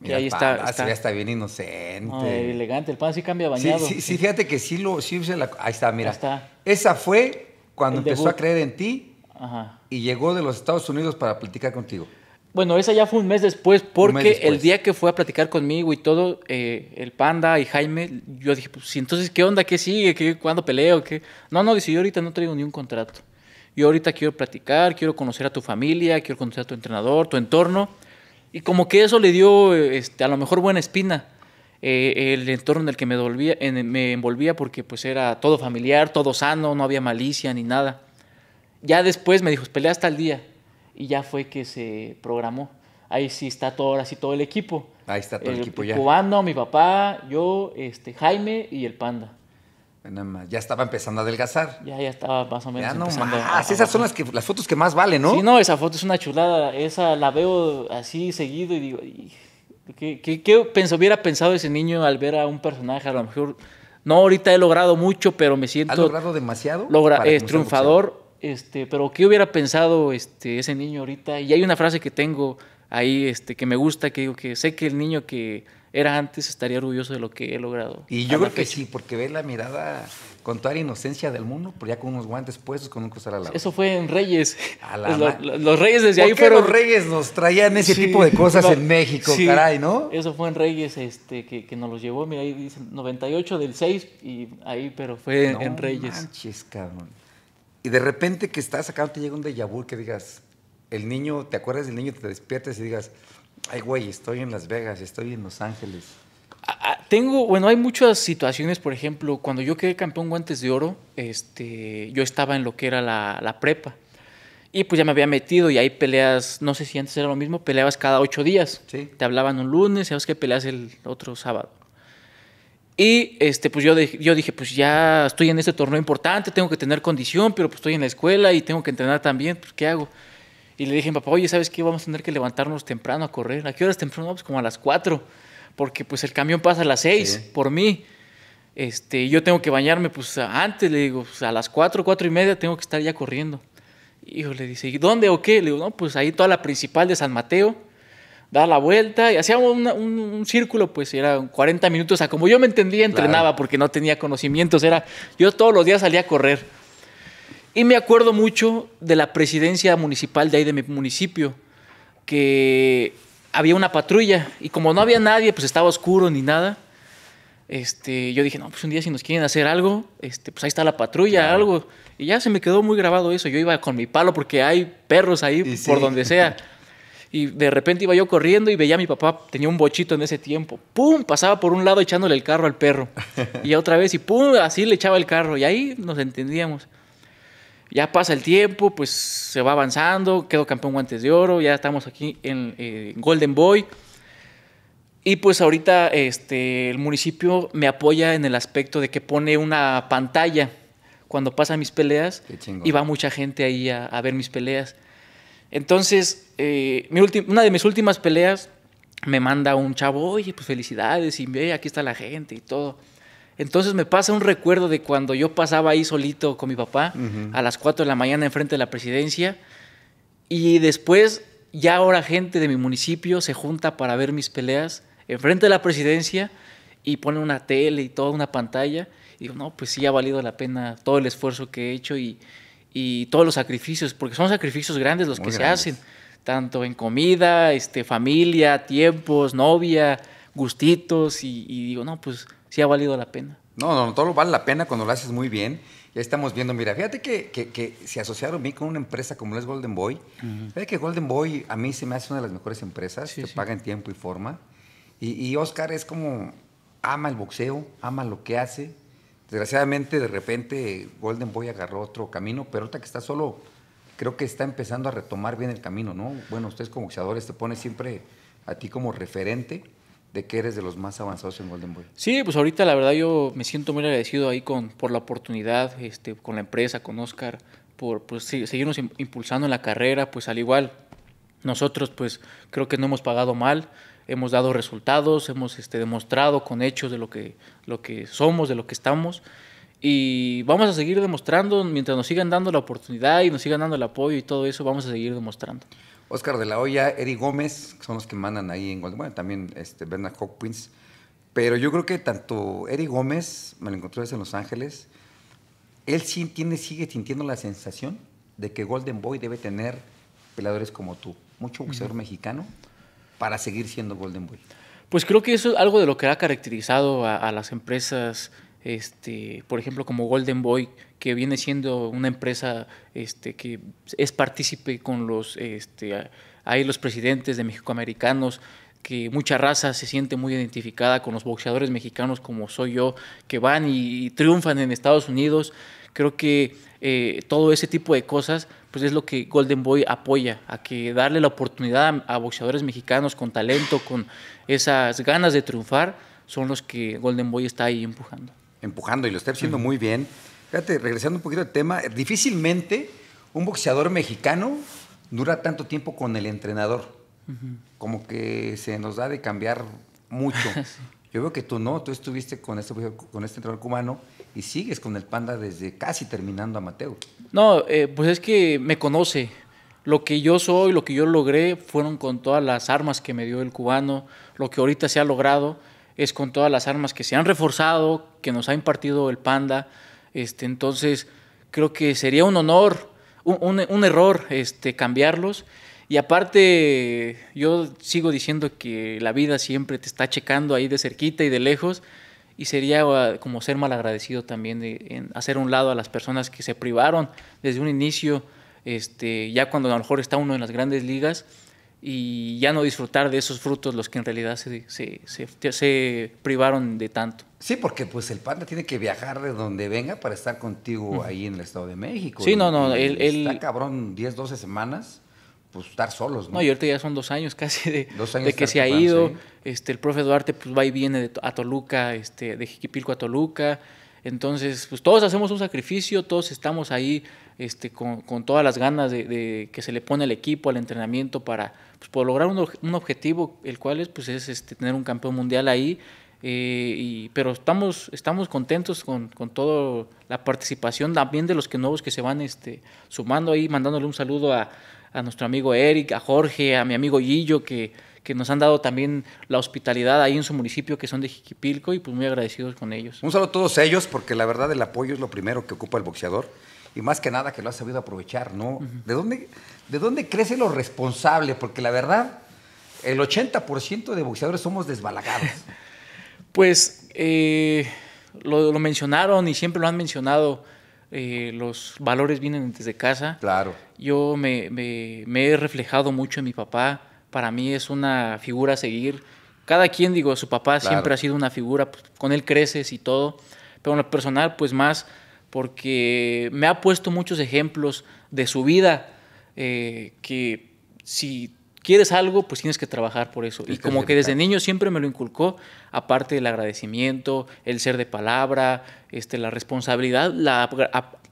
Mira, ahí está. Panda, está hasta bien inocente. no, elegante, el pan sí cambia Sí, bañado. sí, sí, fíjate que sí lo sí se la- ahí está, mira. Ahí está. Esa fue cuando El empezó debut. a creer en ti Ajá. y llegó de los Estados Unidos para platicar contigo. Bueno, esa ya fue un mes después, porque mes después. el día que fue a platicar conmigo y todo, eh, el panda y Jaime, yo dije, pues, ¿y entonces, ¿qué onda? ¿Qué sigue? ¿Qué, ¿Cuándo peleo? ¿Qué? No, no, dice, yo ahorita no traigo ni un contrato. Yo ahorita quiero platicar, quiero conocer a tu familia, quiero conocer a tu entrenador, tu entorno. Y como que eso le dio, este, a lo mejor, buena espina. eh, el entorno en el que me, envolvía, en- me envolvía, porque pues era todo familiar, todo sano, no había malicia ni nada. Ya después me dijo, pelea hasta el día. Y ya fue que se programó. Ahí sí está todo, ahora sí todo el equipo. Ahí está todo el equipo ya. Cubano, mi papá, yo, este, Jaime y el panda. Nada más, Ya estaba empezando a adelgazar. Ya, ya estaba más o menos Ya no empezando más. a Esas son las, que, las fotos que más valen, ¿no? Sí, no, esa foto es una chulada. Esa la veo así seguido y digo, "Ih, ¿qué, qué, qué pensó, hubiera pensado ese niño al ver a un personaje? A lo mejor, no, ahorita he logrado mucho, pero me siento... ¿Has logrado demasiado? logra, es a triunfador, este, pero ¿qué hubiera pensado este, ese niño ahorita? Y hay una frase que tengo ahí este, que me gusta, que digo que sé que el niño que era antes estaría orgulloso de lo que he logrado. Y a yo la creo que fecha. sí, porque ves la mirada con toda la inocencia del mundo, pero ya con unos guantes puestos, con un costal al lado. Eso fue en Reyes. A la Lo- ma- lo- los Reyes desde ¿Por ahí qué fueron... los reyes nos traían ese Sí, tipo de cosas no, en México, sí, caray, no? Eso fue en Reyes este, que, que nos los llevó, mira, ahí dice 98 del 6 y ahí, pero fue en- No en Reyes. manches, cabrón. Y de repente que estás acá, te llega un déjà vu que digas, el niño, ¿te acuerdas del niño? Te despiertas y digas, ay, güey, estoy en Las Vegas, estoy en Los Ángeles. Tengo, bueno, hay muchas situaciones, por ejemplo, cuando yo quedé campeón guantes de oro, este, yo estaba en lo que era la, la prepa. Y pues ya me había metido y hay peleas, no sé si antes era lo mismo, peleabas cada ocho días. Sí. Te hablaban un lunes, sabes que peleas el otro sábado. Y este, pues yo, de- yo dije, pues ya estoy en este torneo importante, tengo que tener condición, pero pues estoy en la escuela y tengo que entrenar también, pues ¿qué hago? Y le dije a mi papá, oye, ¿sabes qué? Vamos a tener que levantarnos temprano a correr. ¿A qué horas temprano? Pues como a las 4, porque pues el camión pasa a las 6 Sí. por mí. Este, yo tengo que bañarme pues antes, le digo, pues, a las 4, 4 y media tengo que estar ya corriendo. Hijo, le dice, ¿y dónde o qué? Le digo, no, pues ahí toda la principal de San Mateo, da la vuelta y hacíamos un, un círculo, pues eran 40 minutos, o sea, como yo me entendía, entrenaba Claro. porque no tenía conocimientos, era, yo todos los días salía a correr. Y me acuerdo mucho de la presidencia municipal de ahí de mi municipio, que había una patrulla y como no había nadie, pues estaba oscuro ni nada. Este, yo dije, no, pues un día si nos quieren hacer algo, este, pues ahí está la patrulla, Claro. algo. Y ya se me quedó muy grabado eso. Yo iba con mi palo porque hay perros ahí Y por sí. donde sea. Y de repente iba yo corriendo y veía a mi papá, tenía un bochito en ese tiempo. ¡Pum! Pasaba por un lado echándole el carro al perro. Y otra vez y ¡pum! Así le echaba el carro. Y ahí nos entendíamos. Ya pasa el tiempo, pues se va avanzando, quedo campeón guantes de oro, ya estamos aquí en eh, Golden Boy. Y pues ahorita este, el municipio me apoya en el aspecto de que pone una pantalla cuando pasan mis peleas y va mucha gente ahí a, a ver mis peleas. Entonces, eh, mi una de mis últimas peleas me manda un chavo, oye, pues felicidades, y ve, aquí está la gente y todo. Entonces me pasa un recuerdo de cuando yo pasaba ahí solito con mi papá Ujú. a las 4 de la mañana enfrente de la presidencia y después ya ahora gente de mi municipio se junta para ver mis peleas enfrente de la presidencia y pone una tele y toda una pantalla. Y digo, no, pues sí ha valido la pena todo el esfuerzo que he hecho y, y todos los sacrificios, porque son sacrificios grandes los Muy que se hacen, tanto en comida, este, familia, tiempos, novia, gustitos, y, y digo, no, pues sí ha valido la pena. No, no, todo vale la pena cuando lo haces muy bien. Ya estamos viendo, mira, fíjate que, que- que se asociaron bien con una empresa como es Golden Boy. Fíjate que Golden Boy a mí se me hace una de las mejores empresas, Sí, te sí. paga en tiempo y forma. Y, y Oscar es como, ama el boxeo, ama lo que hace. Desgraciadamente, de repente, Golden Boy agarró otro camino, pero ahorita que está solo, creo que está empezando a retomar bien el camino, ¿no? Bueno, ustedes como boxeadores te pone siempre a ti como referente de que eres de los más avanzados en Golden Boy. Sí, pues ahorita la verdad yo me siento muy agradecido ahí con, por la oportunidad, este, con la empresa, con Oscar, por pues, seguirnos im- impulsando en la carrera, pues al igual nosotros pues creo que no hemos pagado mal, hemos dado resultados, hemos este, demostrado con hechos de lo que, lo que somos, de lo que estamos. Y vamos a seguir demostrando, mientras nos sigan dando la oportunidad y nos sigan dando el apoyo y todo eso, vamos a seguir demostrando. Oscar de la Hoya, Eric Gómez, son los que mandan ahí en Golden Boy, también este, Bernard Hopkins. Pero yo creo que tanto Eric Gómez, me lo encontré en Los Ángeles, él sí tiene, sigue sintiendo la sensación de que Golden Boy debe tener peleadores como tú, mucho boxeador mexicano, para seguir siendo Golden Boy. Pues creo que eso es algo de lo que ha caracterizado a, las empresas, este, por ejemplo, como Golden Boy, que viene siendo una empresa este, que es partícipe con los, este, ahí los presidentes de Mexicoamericanos, que mucha raza se siente muy identificada con los boxeadores mexicanos como soy yo, que van y, y triunfan en Estados Unidos. Creo que eh, todo ese tipo de cosas pues es lo que Golden Boy apoya, a que darle la oportunidad a, a boxeadores mexicanos con talento, con esas ganas de triunfar, son los que Golden Boy está ahí empujando. empujando y lo está haciendo muy bien. Fíjate, regresando un poquito al tema, difícilmente un boxeador mexicano dura tanto tiempo con el entrenador. Como que se nos da de cambiar mucho. Yo veo que tú no, tú estuviste con este, con este entrenador cubano y sigues con el Panda desde casi terminando amateur. No, eh, pues es que me conoce. Lo que yo soy, lo que yo logré, fueron con todas las armas que me dio el cubano. Lo que ahorita se ha logrado es con todas las armas que se han reforzado, que nos ha impartido el Panda. Este, entonces, creo que sería un honor, un, un- un error este, cambiarlos. Y aparte, yo sigo diciendo que la vida siempre te está checando ahí de cerquita y de lejos. Y sería uh, como ser malagradecido también de en hacer un lado a las personas que se privaron desde un inicio, este, ya cuando a lo mejor está uno en las grandes ligas, y ya no disfrutar de esos frutos los que en realidad se, se, se- se privaron de tanto. Sí, porque pues el Panda tiene que viajar de donde venga para estar contigo ahí en el Estado de México. Sí, no, no, él- Está cabrón, 10, 12 semanas, pues estar solos, ¿no? No, y ahorita ya son dos años casi de, Dos años de que se ha ido. sí. Este, el profe Duarte pues va y viene de, a Toluca, este, de Jiquipilco a Toluca. Entonces, pues todos hacemos un sacrificio, todos estamos ahí este, con, con todas las ganas de, de que se le pone al equipo, al entrenamiento para, pues, por lograr un, un objetivo, el cual es, pues, es este, tener un campeón mundial ahí. eh, y- pero estamos, estamos contentos con, con toda la participación también de los que nuevos que se van este, sumando ahí, mandándole un saludo a, a nuestro amigo Eric, a Jorge, a mi amigo Gillo, que, que nos han dado también la hospitalidad ahí en su municipio, que son de Jiquipilco, y pues muy agradecidos con ellos. Un saludo a todos ellos, porque la verdad el apoyo es lo primero que ocupa el boxeador. Y más que nada que lo ha sabido aprovechar, ¿no? ¿De, dónde, ¿De dónde crece lo responsable? Porque la verdad, el 80% de boxeadores somos desbalagados. Pues eh, lo, lo mencionaron y siempre lo han mencionado, eh, los valores vienen desde casa. claro. Yo me, me- me he reflejado mucho en mi papá. Para mí es una figura a seguir. Cada quien, digo, su papá Claro. siempre ha sido una figura, pues, con él creces y todo. Pero en lo personal, pues más, porque me ha puesto muchos ejemplos de su vida, eh, que si quieres algo, pues tienes que trabajar por eso. Y que como que desde niño siempre me lo inculcó, aparte del agradecimiento, el ser de palabra, este, la responsabilidad, la,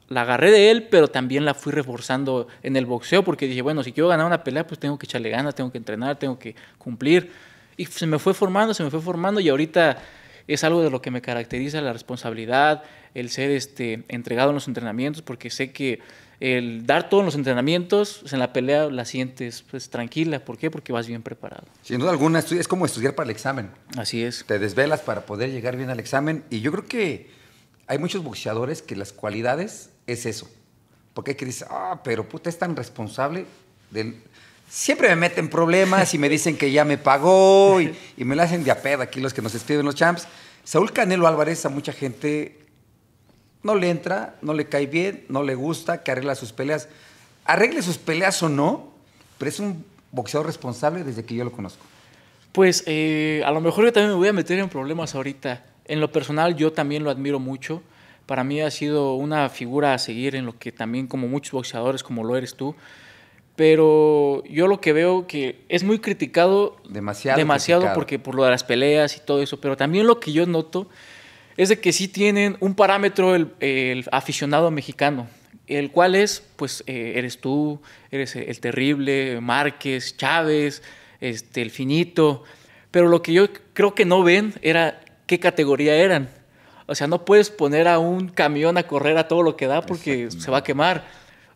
la agarré de él, pero también la fui reforzando en el boxeo, porque dije, bueno, si quiero ganar una pelea, pues tengo que echarle ganas, tengo que entrenar, tengo que cumplir. Y se me fue formando, se me fue formando, y ahorita es algo de lo que me caracteriza, la responsabilidad, el ser este, entregado en los entrenamientos, porque sé que el dar todo en los entrenamientos, pues, en la pelea la sientes pues, tranquila. ¿Por qué? Porque vas bien preparado. Sin duda alguna, es como estudiar para el examen. Así es. Te desvelas para poder llegar bien al examen. Y yo creo que hay muchos boxeadores que las cualidades es eso. Porque hay que decir, ah, pero puta, es tan responsable. Del... Siempre me meten problemas y me dicen que ya me pagó y, y me la hacen de aquí los que nos escriben los champs. Saúl Canelo Álvarez a mucha gente no le entra, no le cae bien, no le gusta, que arregla sus peleas. Arregle sus peleas o no, pero es un boxeador responsable desde que yo lo conozco. Pues eh, a lo mejor yo también me voy a meter en problemas ahorita. En lo personal yo también lo admiro mucho, para mí ha sido una figura a seguir en lo que también como muchos boxeadores, como lo eres tú, pero yo lo que veo que es muy criticado Demasiado demasiado criticado. porque por lo de las peleas y todo eso, pero también lo que yo noto es de que sí tienen un parámetro el, el aficionado mexicano, el cual es, pues, eh, eres tú, eres el terrible, Márquez, Chávez, este, el finito, pero lo que yo creo que no ven era qué categoría eran. O sea, no puedes poner a un camión a correr a todo lo que da porque se va a quemar.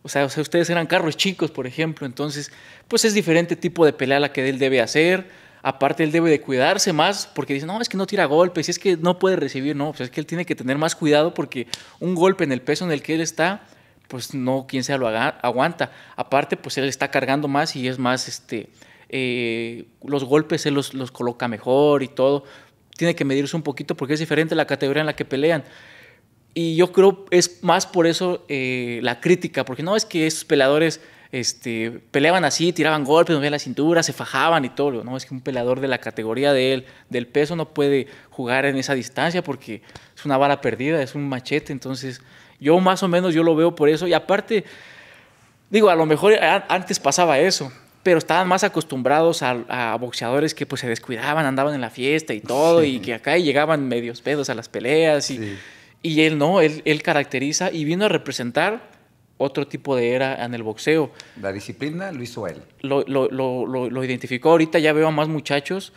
O sea, o sea, ustedes eran carros chicos, por ejemplo. Entonces, pues es diferente tipo de pelea la que él debe hacer. Aparte, él debe de cuidarse más porque dice, no, es que no tira golpes, es que no puede recibir. No, pues es que él tiene que tener más cuidado porque un golpe en el peso en el que él está, pues no quien sea lo aguanta. Aparte, pues él está cargando más y es más, este, eh, los golpes él los, los coloca mejor y todo. Tiene que medirse un poquito porque es diferente la categoría en la que pelean. Y yo creo es más por eso eh, la crítica, porque no es que esos peleadores este, peleaban así, tiraban golpes, movían la cintura, se fajaban y todo. No, es que un peleador de la categoría de él, del peso, no puede jugar en esa distancia porque es una bala perdida, es un machete. Entonces, yo más o menos yo lo veo por eso. Y aparte, digo, a lo mejor antes pasaba eso, pero estaban más acostumbrados a, a boxeadores que pues se descuidaban, andaban en la fiesta y todo, y que acá llegaban medios pedos a las peleas. Y, Sí. y él no, él, él caracteriza y vino a representar otro tipo de era en el boxeo. La disciplina lo hizo él. Lo, lo, lo, lo, identificó. Ahorita ya veo a más muchachos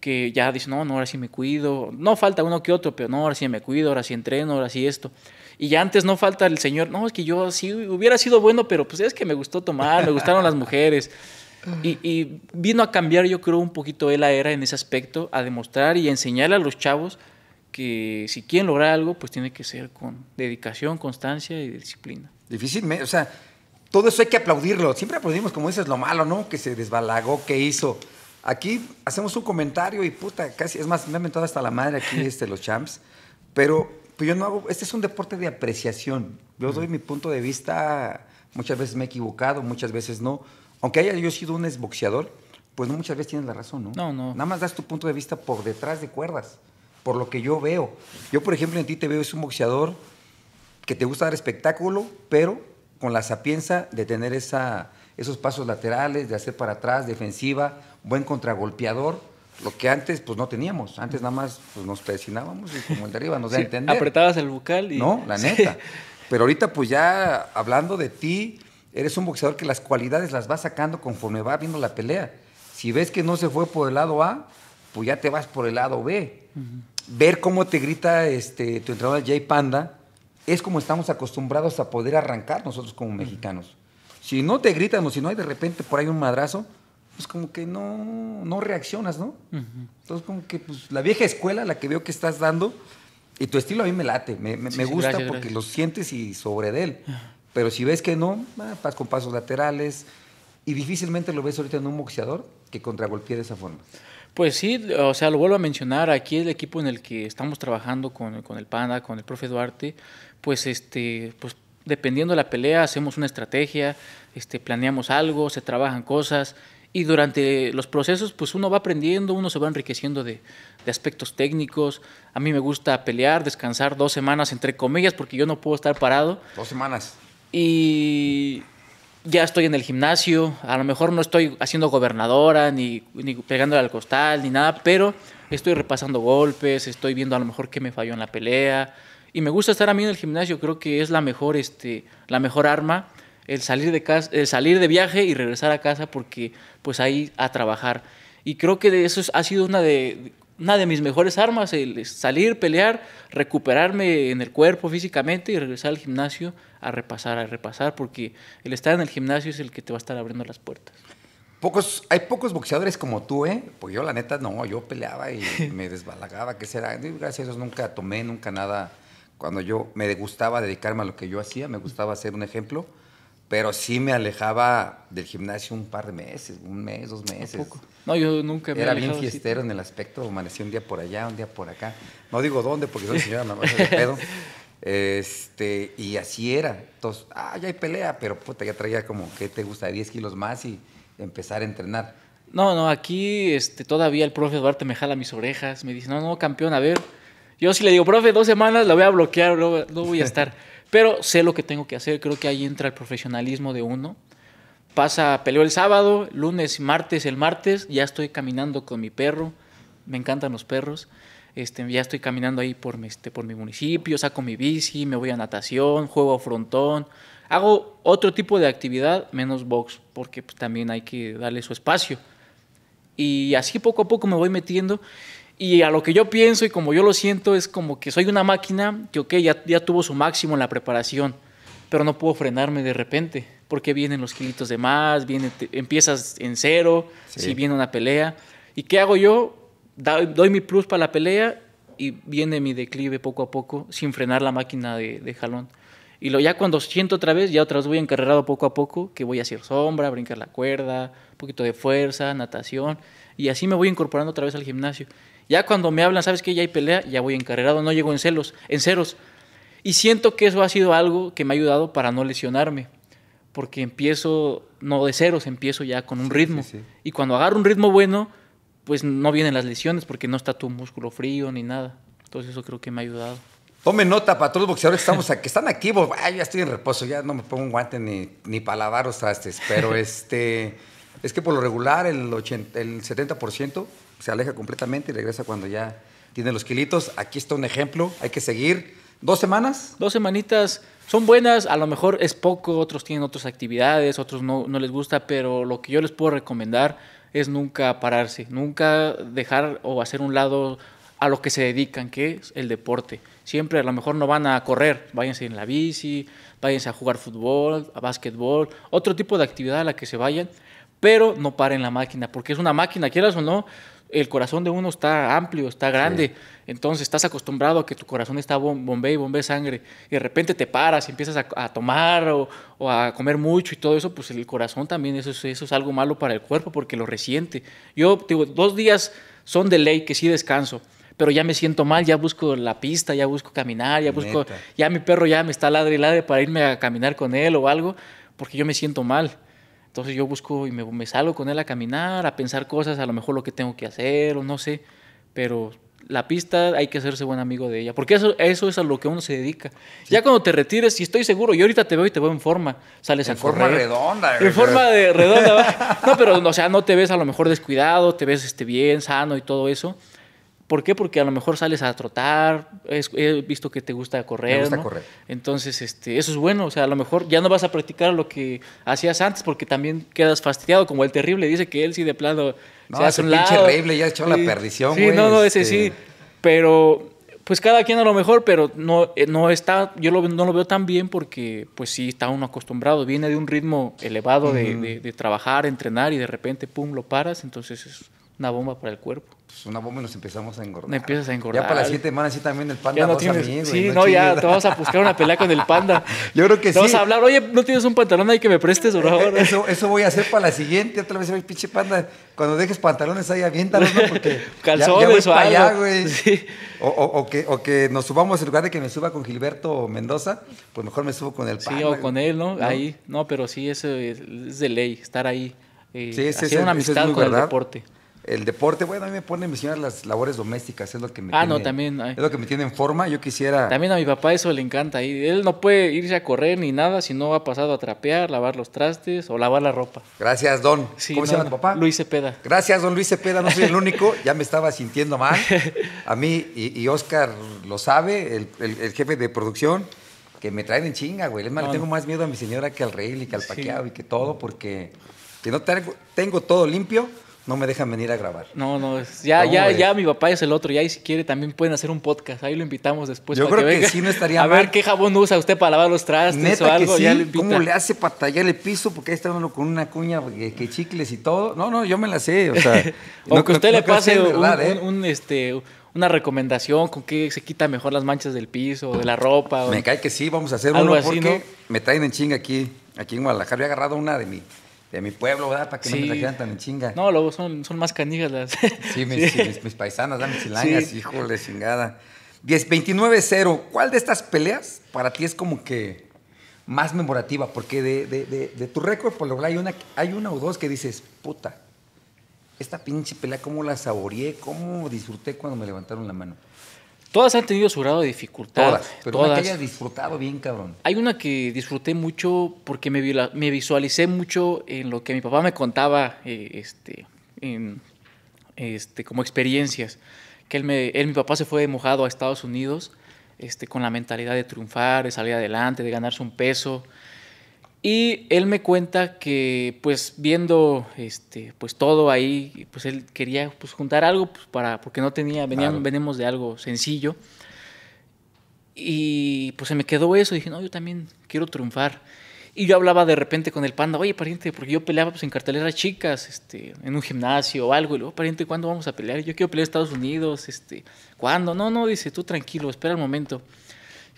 que ya dicen, no, no, ahora sí me cuido. No falta uno que otro, pero no, ahora sí me cuido, ahora sí entreno, ahora sí esto. Y ya antes no falta el señor, no, es que yo sí hubiera sido bueno, pero pues es que me gustó tomar, me gustaron las mujeres. Y, y vino a cambiar, yo creo, un poquito él la era en ese aspecto, a demostrar y enseñarle a los chavos que si quieren lograr algo, pues tiene que ser con dedicación, constancia y disciplina. Difícilmente, o sea, todo eso hay que aplaudirlo. Siempre aplaudimos, como dices, lo malo, ¿no? Que se desbalagó, que hizo. Aquí hacemos un comentario y puta, casi, es más, me han mentado hasta la madre aquí este, los champs. Pero pues yo no hago, este es un deporte de apreciación. Yo doy mi punto de vista, muchas veces me he equivocado, muchas veces no. Aunque haya yo sido un exboxeador, pues no muchas veces tienes la razón, ¿no? No, no. Nada más das tu punto de vista por detrás de cuerdas, por lo que yo veo. Yo, por ejemplo, en ti te veo es un boxeador que te gusta dar espectáculo, pero con la sapienza de tener esa, esos pasos laterales, de hacer para atrás, defensiva, buen contragolpeador, lo que antes pues no teníamos. Antes nada más pues, nos presionábamos y como el de arriba nos da a entender. apretabas el bucal y... No, la Sí. neta. Pero ahorita pues ya hablando de ti, eres un boxeador que las cualidades las va sacando conforme va viendo la pelea. Si ves que no se fue por el lado A, pues ya te vas por el lado B. Ver cómo te grita este, tu entrenador Jay Panda es como estamos acostumbrados a poder arrancar nosotros como mexicanos. Si no te gritan o si no hay de repente por ahí un madrazo, pues como que no, no reaccionas, ¿no? Entonces como que pues, la vieja escuela, la que veo que estás dando, y tu estilo a mí me late, me, me- Sí, me sí, gusta gracias, porque gracias. lo sientes y sobre de él. Pero si ves que no, vas con pasos laterales y difícilmente lo ves ahorita en un boxeador que contragolpee de esa forma. Pues sí, o sea, lo vuelvo a mencionar, aquí el equipo en el que estamos trabajando con, con el Panda, con el profe Duarte, pues este, pues dependiendo de la pelea hacemos una estrategia, este, planeamos algo, se trabajan cosas y durante los procesos pues uno va aprendiendo, uno se va enriqueciendo de, de aspectos técnicos. A mí me gusta pelear, descansar dos semanas entre comillas porque yo no puedo estar parado Dos semanas. y ya estoy en el gimnasio, a lo mejor no estoy haciendo gobernadora, ni, ni pegándole al costal, ni nada, pero estoy repasando golpes, estoy viendo a lo mejor qué me falló en la pelea. Y me gusta estar a mí en el gimnasio, creo que es la mejor, este, la mejor arma, el salir de, casa, el salir de viaje y regresar a casa porque pues ahí a trabajar. Y creo que eso es- ha sido una de, una de mis mejores armas, el salir, pelear, recuperarme en el cuerpo físicamente y regresar al gimnasio a repasar, a repasar, porque el estar en el gimnasio es el que te va a estar abriendo las puertas. Pocos, hay pocos boxeadores como tú, ¿eh? Pues yo la neta no, yo peleaba y me desbalagaba, ¿qué será? Gracias a Dios nunca tomé, nunca nada. Cuando yo me gustaba dedicarme a lo que yo hacía, me gustaba ser un ejemplo, pero sí me alejaba del gimnasio un par de meses, un mes, dos meses. Poco. No, yo nunca me Era bien alejado así. fiestero en el aspecto, amanecí un día por allá, un día por acá. No digo dónde, porque soy señora, me de pedo. Este, y así era. Entonces, ah, ya hay pelea, pero puta, ya traía como, ¿qué te gusta? 10 kilos más y empezar a entrenar. No, no, aquí este, todavía el profe Duarte me jala mis orejas, me dice, no, no, campeón, a ver. Yo si le digo, profe, dos semanas la voy a bloquear, no, no voy a estar. Pero sé lo que tengo que hacer, creo que ahí entra el profesionalismo de uno. Pasa, peleo el sábado, lunes, martes, el martes, ya estoy caminando con mi perro, me encantan los perros. Este, ya estoy caminando ahí por mi, este, por mi municipio, saco mi bici, me voy a natación, juego a frontón. Hago otro tipo de actividad, menos box, porque pues, también hay que darle su espacio. Y así poco a poco me voy metiendo. Y a lo que yo pienso y como yo lo siento es como que soy una máquina que, ok, ya, ya tuvo su máximo en la preparación, pero no puedo frenarme de repente, porque vienen los kilitos de más, viene, te- empiezas en cero, Sí. si viene una pelea. ¿Y qué hago yo? Doy mi plus para la pelea y viene mi declive poco a poco, sin frenar la máquina de, de jalón. Y lo, ya cuando siento otra vez, ya otra vez voy encarrerado poco a poco, que voy a hacer sombra, brincar la cuerda, un poquito de fuerza, natación, y así me voy incorporando otra vez al gimnasio. Ya cuando me hablan, ¿sabes qué? Ya hay pelea, ya voy encarrerado, no llego en celos, en ceros. Y siento que eso ha sido algo que me ha ayudado para no lesionarme, porque empiezo no de ceros, empiezo ya con un ritmo. sí, sí. Y cuando agarro un ritmo bueno, pues no vienen las lesiones porque no está tu músculo frío ni nada. Entonces eso creo que me ha ayudado. Tomen nota para todos los boxeadores que, estamos, que están activos. Ay, ya estoy en reposo, ya no me pongo un guante ni, ni para lavar los trastes. Pero este, es que por lo regular el, 80, el 70% se aleja completamente y regresa cuando ya tiene los kilitos. Aquí está un ejemplo, hay que seguir. ¿Dos semanas? Dos semanitas son buenas, a lo mejor es poco, otros tienen otras actividades, otros no, no les gusta, pero lo que yo les puedo recomendar es nunca pararse, nunca dejar o hacer un lado a lo que se dedican, que es el deporte. Siempre a lo mejor no van a correr, váyanse en la bici, váyanse a jugar fútbol, a básquetbol, otro tipo de actividad a la que se vayan, pero no paren la máquina, porque es una máquina, quieras o no, el corazón de uno está amplio, está grande, entonces estás acostumbrado a que tu corazón está bom- bombea y bombea sangre, y de repente te paras y empiezas a, a tomar o, o a comer mucho y todo eso, pues el corazón también, eso es, eso es algo malo para el cuerpo porque lo resiente. Yo, digo, dos días son de ley que sí descanso, pero ya me siento mal, ya busco la pista, ya busco caminar, ya busco, Neta. ya mi perro ya me está ladre y ladre para irme a caminar con él o algo, porque yo me siento mal. Entonces yo busco y me, me salgo con él a caminar, a pensar cosas, a lo mejor lo que tengo que hacer o no sé, pero la pista hay que hacerse buen amigo de ella, porque eso, eso es a lo que uno se dedica. Ya cuando te retires, y estoy seguro, yo ahorita te veo y te veo en forma, sales En a forma correr. redonda, güey. En forma de redonda. ¿va? No, pero o sea, no te ves a lo mejor descuidado, te ves este, bien, sano y todo eso. ¿Por qué? Porque a lo mejor sales a trotar, es- he visto que te gusta correr. Me gusta ¿no? correr. Entonces, este, eso es bueno. O sea, a lo mejor ya no vas a practicar lo que hacías antes porque también quedas fastidiado, como el terrible dice que él sí de plano No, se hace un pinche lado. Reible ya echó la perdición, Sí, no, no, ese este. sí. Pero, pues cada quien a lo mejor, pero no, eh, no está, yo lo- no lo veo tan bien porque, pues sí, está uno acostumbrado, viene de un ritmo elevado de, de- de trabajar, entrenar y de repente, pum, lo paras, entonces es una bomba para el cuerpo. Pues una bomba y nos empezamos a engordar. Me empiezas a engordar. Ya para las siete semanas sí también el panda Ya no dos a tienes, mí, sí, no, ya te vamos a buscar una pelea con el panda. Yo creo que Te vamos sí. a hablar, oye, ¿no tienes un pantalón ahí que me prestes, por favor? Eso, eso voy a hacer para la siguiente. Otra vez, pinche panda, cuando dejes pantalones ahí, aviéntalos, ¿no? Porque ya- Calzones ya, voy o allá, güey. Sí. O, o- o que, o que nos subamos, en lugar de que me suba con Gilberto Mendoza, pues mejor me subo con el Sí, panda. o güey. con él, ¿no? Ahí, no, pero sí, eso es, de ley, estar ahí. eh, Sí, hacer una es amistad con el deporte. El deporte, bueno, a mí me pone mi señora las labores domésticas, es lo que me Ah, tiene, no, también, ay. Es lo que me tiene en forma. Yo quisiera. También a mi papá eso le encanta. Y él no puede irse a correr ni nada si no ha pasado a trapear, lavar los trastes o lavar la ropa. Gracias, Don. Sí, ¿Cómo se no, llama tu papá? Luis Cepeda. Gracias, don Luis Cepeda, no soy el único, ya me estaba sintiendo mal. A mí, y, y Oscar lo sabe, el, el- el jefe de producción, que me traen en chinga, güey. Es más, le No, tengo más miedo a mi señora que al rey y que al Sí. paqueado y que todo, porque si no tengo, tengo todo limpio, no me dejan venir a grabar. No, no, ya, ¿Cómo ya, ves? ya mi papá es el otro. Ya y si quiere también pueden hacer un podcast. Ahí lo invitamos después. Yo para creo que venga sí, no estaría A mal. ver qué jabón usa usted para lavar los trastes o algo. que ya. ¿cómo le hace para tallar el piso? Porque ahí está uno con una cuña que, que chicles y todo. No, no, yo me la sé, o sea. O no- que usted no- le pase un, verdad, ¿eh? un- este, una recomendación con qué se quita mejor las manchas del piso o de la ropa. o- Me cae que sí, vamos a hacer Algo uno así, porque ¿no? me traen en chinga aquí, aquí en Guadalajara. Había agarrado una de mi, de mi pueblo, ¿verdad? Para que no me trajeran tan en chinga. No, luego son, son más canijas las. Sí, mis, Sí. mis- mis paisanas, mis chilangas, Sí. híjole, chingada. 10, 29-0. ¿Cuál de estas peleas para ti es como que más memorativa? Porque de, de- de- de tu récord, por lo general, hay una, hay una o dos que dices, puta, esta pinche pelea, cómo la saboreé, cómo disfruté cuando me levantaron la mano. Todas han tenido su grado de dificultad. Todas. Pero una todas. que hayas disfrutado bien, cabrón. Hay una que disfruté mucho porque me, visualicé mucho en lo que mi papá me contaba eh, este, en, este, como experiencias. Que él, me, él, mi papá se fue de mojado a Estados Unidos este, con la mentalidad de triunfar, de salir adelante, de ganarse un peso. Y él me cuenta que, pues, viendo este, pues, todo ahí, pues él quería pues, juntar algo pues, para, porque no tenía, Claro. venimos de algo sencillo. Y pues se me quedó eso. Dije, no, yo también quiero triunfar. Y yo hablaba de repente con el panda, oye, pariente, porque yo peleaba pues, en carteleras chicas, este, en un gimnasio o algo. Y luego, pariente, ¿cuándo vamos a pelear? Yo quiero pelear en Estados Unidos. Este, ¿Cuándo? No, no, dice, tú tranquilo, espera el momento.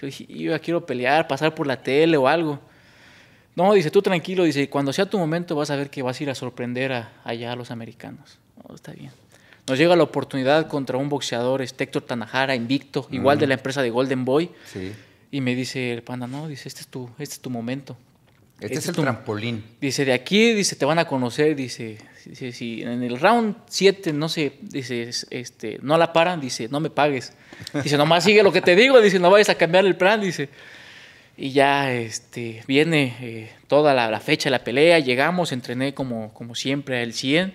Yo dije, yo ya quiero pelear, pasar por la tele o algo. No, dice, tú tranquilo, dice, cuando sea tu momento vas a ver que vas a ir a sorprender a, allá a los americanos. No, está bien. Nos llega la oportunidad contra un boxeador, este Héctor Tanajara, invicto, igual de la empresa de Golden Boy. Sí. Y me dice el panda, no, dice, este es tu, este es tu momento. Este, es el tu- trampolín. Dice, de aquí, dice, te van a conocer, dice, dice, si en el round 7, no sé, dice, es- este, no la paran, dice, no me pagues. Dice, nomás sigue lo que te digo, dice, no vayas a cambiar el plan, dice. Y ya, este, viene eh, toda la, la fecha de la pelea, llegamos, entrené como, como siempre al 100.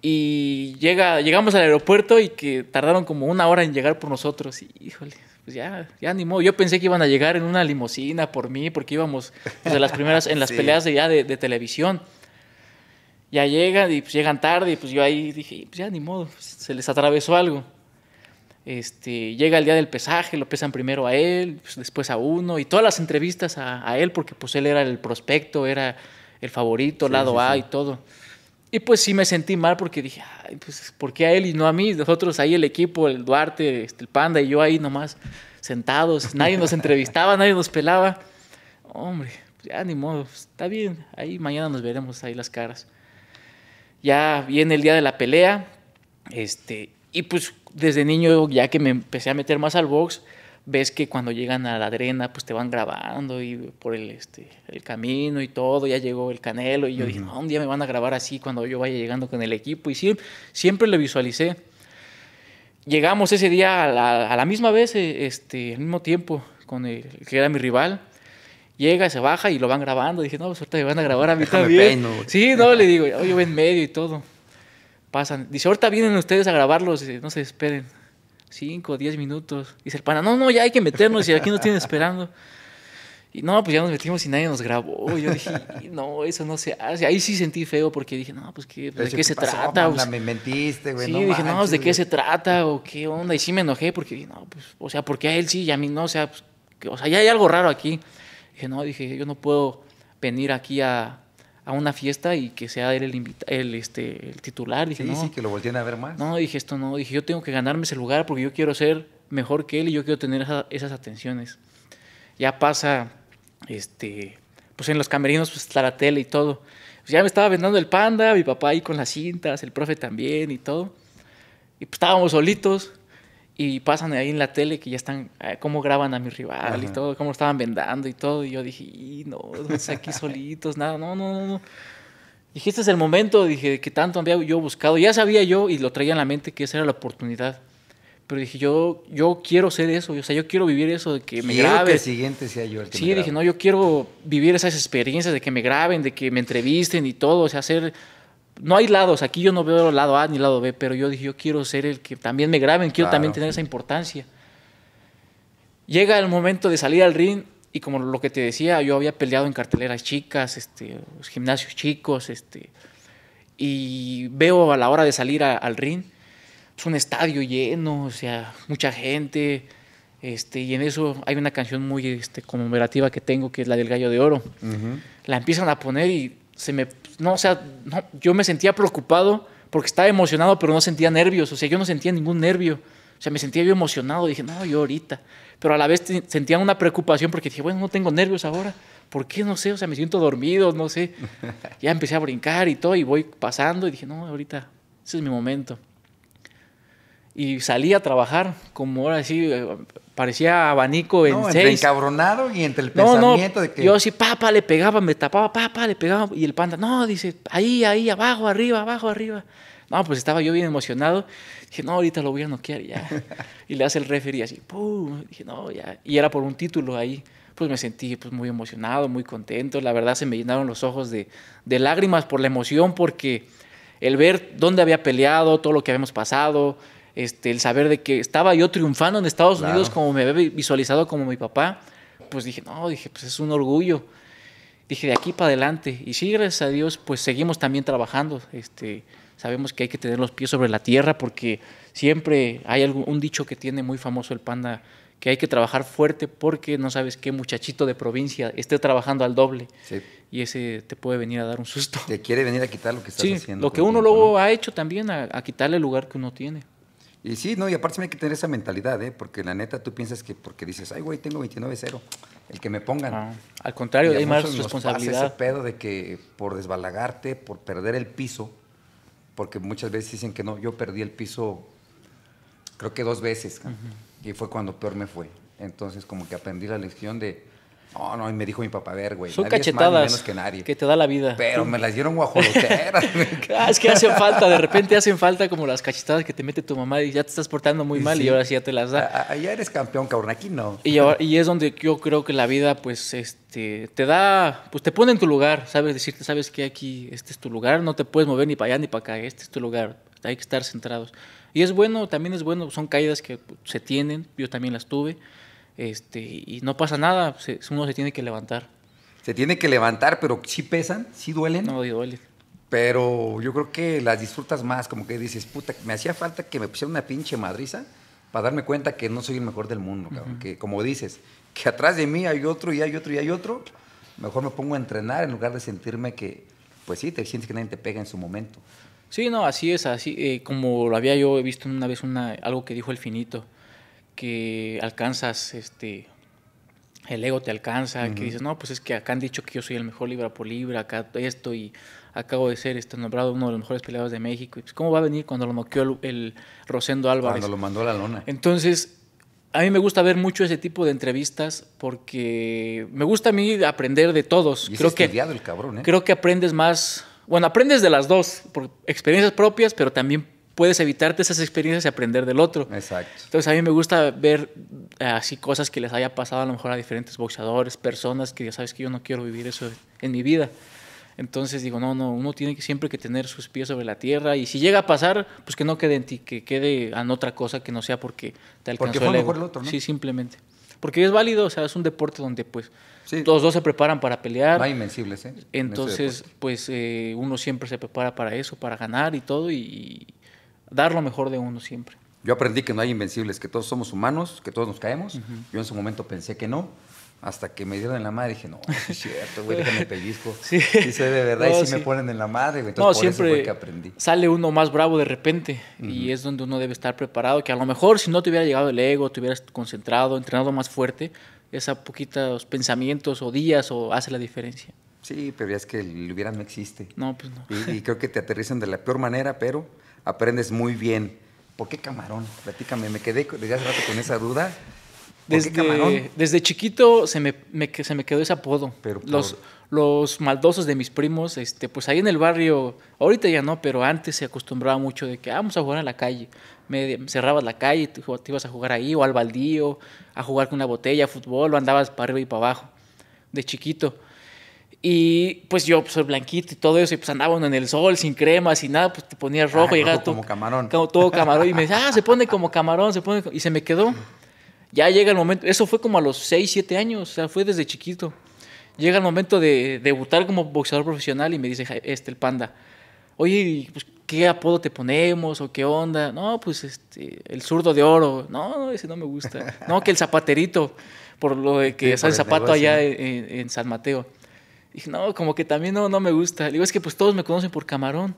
Y llega, llegamos al aeropuerto y que tardaron como una hora en llegar por nosotros. Y, híjole, pues ya, ya ni modo. Yo pensé que iban a llegar en una limusina por mí, porque íbamos pues, las primeras, en las Sí. peleas de, ya de, de televisión. Ya llegan y pues llegan tarde y pues yo ahí dije, pues ya ni modo, se les atravesó algo. Este, llega el día del pesaje, lo pesan primero a él, pues, después a uno, y todas las entrevistas a, a él, porque pues él era el prospecto, era el favorito, Sí, lado sí, A sí. y todo. Y pues sí me sentí mal porque dije, Ay, pues, ¿por qué a él y no a mí? Nosotros ahí el equipo, el Duarte, este, el Panda y yo ahí nomás sentados, nadie nos entrevistaba, nadie nos pelaba. Hombre, pues ya ni modo, está bien, ahí mañana nos veremos ahí las caras. Ya viene el día de la pelea, este, y pues desde niño, ya que me empecé a meter más al box, ves que cuando llegan a la arena, pues te van grabando y por el, este, el camino y todo, ya llegó el canelo y yo dije, no, un día me van a grabar así cuando yo vaya llegando con el equipo y sí, siempre lo visualicé. Llegamos ese día a la, a la misma vez, eh, este, al mismo tiempo, con el que era mi rival. Llega, se baja y lo van grabando. Dije, no, pues ahorita me van a grabar a mí Déjame también. peino, sí, no, le digo, "Oh, yo voy en medio y todo. Pasan. Dice, ahorita vienen ustedes a grabarlos, dice, no se esperen. Cinco, diez minutos. Dice el pana, no, no, ya hay que meternos y aquí nos tienen esperando. Y no, pues ya nos metimos y nadie nos grabó. Yo dije, "Y no, eso no se hace. Ahí sí sentí feo porque dije, no, pues ¿qué, Pero ¿de qué se pasó, trata? me mentiste, güey. Sí, no dije, no, manches, ¿de qué se trata o qué onda? Y sí me enojé porque dije, no, pues, o sea, ¿por qué a él sí y a mí no? O sea, pues, que- o sea, ya hay algo raro aquí. Dije, no, dije, yo no puedo venir aquí a, a una fiesta y que sea él el, invita- el, este, el titular. Dije, Sí, no, sí, que lo volteen a ver más. no, dije, esto no. Dije, yo tengo que ganarme ese lugar porque yo quiero ser mejor que él y yo quiero tener esa- esas atenciones. Ya pasa, este, pues en los camerinos pues está la tele y todo. Pues ya me estaba vendando el panda, mi papá ahí con las cintas, el profe también y todo. Y pues estábamos solitos y pasan ahí en la tele que ya están, eh, cómo graban a mi rival y Ajá. todo, cómo lo estaban vendando y todo. Y yo dije, "Y no, pues aquí solitos, nada, no, no, no, no. Dije, este es el momento, dije, que tanto había yo buscado. Ya sabía yo y lo traía en la mente que esa era la oportunidad. Pero dije, yo, yo quiero ser eso, o sea, yo quiero vivir eso de que me Quiero que graben. el siguiente sea yo el que Sí, me dije, no, yo quiero vivir esas experiencias de que me graben, de que me entrevisten y todo, o sea, hacer... No hay lados, aquí yo no veo lado A ni lado B, pero yo dije, yo quiero ser el que también me graben, quiero también Claro. tener esa importancia. Llega el momento de salir al ring y como lo que te decía, yo había peleado en carteleras chicas, este, los gimnasios chicos, este, y veo a la hora de salir a- al ring, es un estadio lleno, o sea, mucha gente, este, y en eso hay una canción muy este, conmemorativa que tengo, que es la del Gallo de Oro. La empiezan a poner y se me, no, o sea, no, yo me sentía preocupado porque estaba emocionado, pero no sentía nervios, o sea, yo no sentía ningún nervio, o sea, me sentía yo emocionado, dije, no, yo ahorita, pero a la vez sentía una preocupación porque dije, bueno, no tengo nervios ahora, ¿por qué? No sé, o sea, me siento dormido, no sé. Ya empecé a brincar y todo, y voy pasando y dije, no, ahorita, ese es mi momento. Y salí a trabajar, como ahora sí, eh, parecía abanico en No, entre seis. encabronado y entre el No, no, pensamiento de que. yo así, papá, le pegaba, me tapaba, papá, le pegaba, y el panda, no, dice, ahí, ahí, abajo, arriba, abajo, arriba. No, pues estaba yo bien emocionado. Dije, no, ahorita lo voy a noquear ya. y le hace el referee así, ¡pum! Dije, no, ya. Y era por un título ahí. Pues me sentí pues, muy emocionado, muy contento. La verdad se me llenaron los ojos de, de lágrimas por la emoción, porque el ver dónde había peleado, todo lo que habíamos pasado, este, el saber de que estaba yo triunfando en Estados Claro. Unidos como me había visualizado como mi papá, pues dije, no, dije, pues es un orgullo. Dije, de aquí para adelante. Y sí, gracias a Dios, pues seguimos también trabajando. Este, sabemos que hay que tener los pies sobre la tierra porque siempre hay algún, un dicho que tiene muy famoso el panda, que hay que trabajar fuerte porque no sabes qué muchachito de provincia esté trabajando al doble. Sí. Y ese te puede venir a dar un susto. Te quiere venir a quitar lo que estás Sí, haciendo. lo que uno tiempo, luego ¿no? ha hecho también, a, a quitarle el lugar que uno tiene. Y sí, no, y aparte hay que tener esa mentalidad, ¿eh? Porque la neta tú piensas que porque dices, ay, güey, tengo 29-0, el que me pongan. Ah, al contrario, hay más nos pasa responsabilidad. ese pedo de que por desbalagarte, por perder el piso, porque muchas veces dicen que no, yo perdí el piso, creo que dos veces, y fue cuando peor me fue. Entonces, como que aprendí la lección de, no, no, y me dijo mi papá, a ver, güey, Son nadie es más cachetadas menos que nadie. que te da la vida. Pero me las dieron guajoloteras. Ah, es que hacen falta, de repente hacen falta como las cachetadas que te mete tu mamá y ya te estás portando muy mal Sí. y ahora sí ya te las da. A- a- Allá eres campeón, cabrón, aquí no. Y, ahora- y es donde yo creo que la vida, pues, este, te da, pues te pone en tu lugar, sabes decirte, sabes que aquí, este es tu lugar, no te puedes mover ni para allá ni para acá, este es tu lugar, hay que estar centrados. Y es bueno, también es bueno, son caídas que pues, se tienen, yo también las tuve, este, y no pasa nada, se- uno se tiene que levantar, Se tiene que levantar, pero sí pesan, sí duelen. no duele. Pero yo creo que las disfrutas más, como que dices, puta, me hacía falta que me pusiera una pinche madriza para darme cuenta que no soy el mejor del mundo, cabrón. Que como dices, que atrás de mí hay otro y hay otro y hay otro, mejor me pongo a entrenar en lugar de sentirme que, pues sí, te sientes que nadie te pega en su momento. Sí, no, así es, así eh, como lo había yo visto una vez una, algo que dijo el finito, que alcanzas, este, el ego te alcanza, que dices, no, pues es que acá han dicho que yo soy el mejor libra por libra, acá esto y acabo de ser este, nombrado uno de los mejores peleadores de México. Y pues, ¿Cómo va a venir cuando lo noqueó el, el Rosendo Álvarez? Cuando lo mandó a la lona. Entonces, a mí me gusta ver mucho ese tipo de entrevistas porque me gusta a mí aprender de todos. Y es Creo que el cabrón, ¿eh? creo que aprendes más, bueno, aprendes de las dos, por experiencias propias, pero también puedes evitarte esas experiencias y aprender del otro. Exacto. Entonces a mí me gusta ver eh, así cosas que les haya pasado a lo mejor a diferentes boxeadores, personas que ya sabes que yo no quiero vivir eso en mi vida. Entonces digo, no, no, uno tiene que siempre que tener sus pies sobre la tierra y si llega a pasar, pues que no quede en ti, que quede en otra cosa que no sea porque te alcanzó Porque fue el ego. mejor el otro, ¿no? Sí, simplemente. Porque es válido, o sea, es un deporte donde pues Sí. los dos se preparan para pelear. Hay invencibles, ¿eh? Entonces, pues eh, uno siempre se prepara para eso, para ganar y todo, y dar lo mejor de uno siempre. Yo aprendí que no hay invencibles, que todos somos humanos, que todos nos caemos. Yo en su momento pensé que no, hasta que me dieron en la madre dije, no, es cierto, güey, déjame pellizco. Sí. Sí, soy de verdad No, y sí, me sí. ponen en la madre, güey. No, Entonces por eso siempre fue que aprendí. sale uno más bravo de repente y es donde uno debe estar preparado, que a lo mejor si no te hubiera llegado el ego, te hubieras concentrado, entrenado más fuerte, esa poquitos pensamientos o días o hace la diferencia. Sí, pero ya es que el hubiera no existe. No, pues no. Y, y creo que te aterrizan de la peor manera, pero aprendes muy bien. ¿Por qué camarón? Platícame, me quedé desde hace rato con esa duda. ¿Por qué camarón? Desde, desde chiquito se me, se me quedó ese apodo. Pero por- los, los maldosos de mis primos, este, pues ahí en el barrio, ahorita ya no, pero antes se acostumbraba mucho de que "Ah, vamos a jugar a la calle. Me, cerrabas la calle, te, te ibas a jugar ahí, o al baldío, a jugar con una botella, fútbol, o andabas para arriba y para abajo, de chiquito. Y pues yo pues, soy blanquito y todo eso, y pues andaba uno en el sol, sin crema, sin nada, pues te ponías rojo, Ah, llegaba rojo todo- como camarón. como todo camarón. Y me dice, ah, se pone como camarón, se pone. co-". Y se me quedó. Ya llega el momento, eso fue como a los 6, 7 años, o sea, fue desde chiquito. Llega el momento de debutar como boxeador profesional y me dice "Ja- este, el panda, oye, ¿y, pues, ¿qué apodo te ponemos o qué onda? No, pues este, el zurdo de oro. No, no, ese no me gusta. No, que el zapaterito, por lo de que Sí, por el el zapato negocio. allá en, en San Mateo. Dije, no, como que también no, no me gusta. Le digo, es que pues todos me conocen por camarón.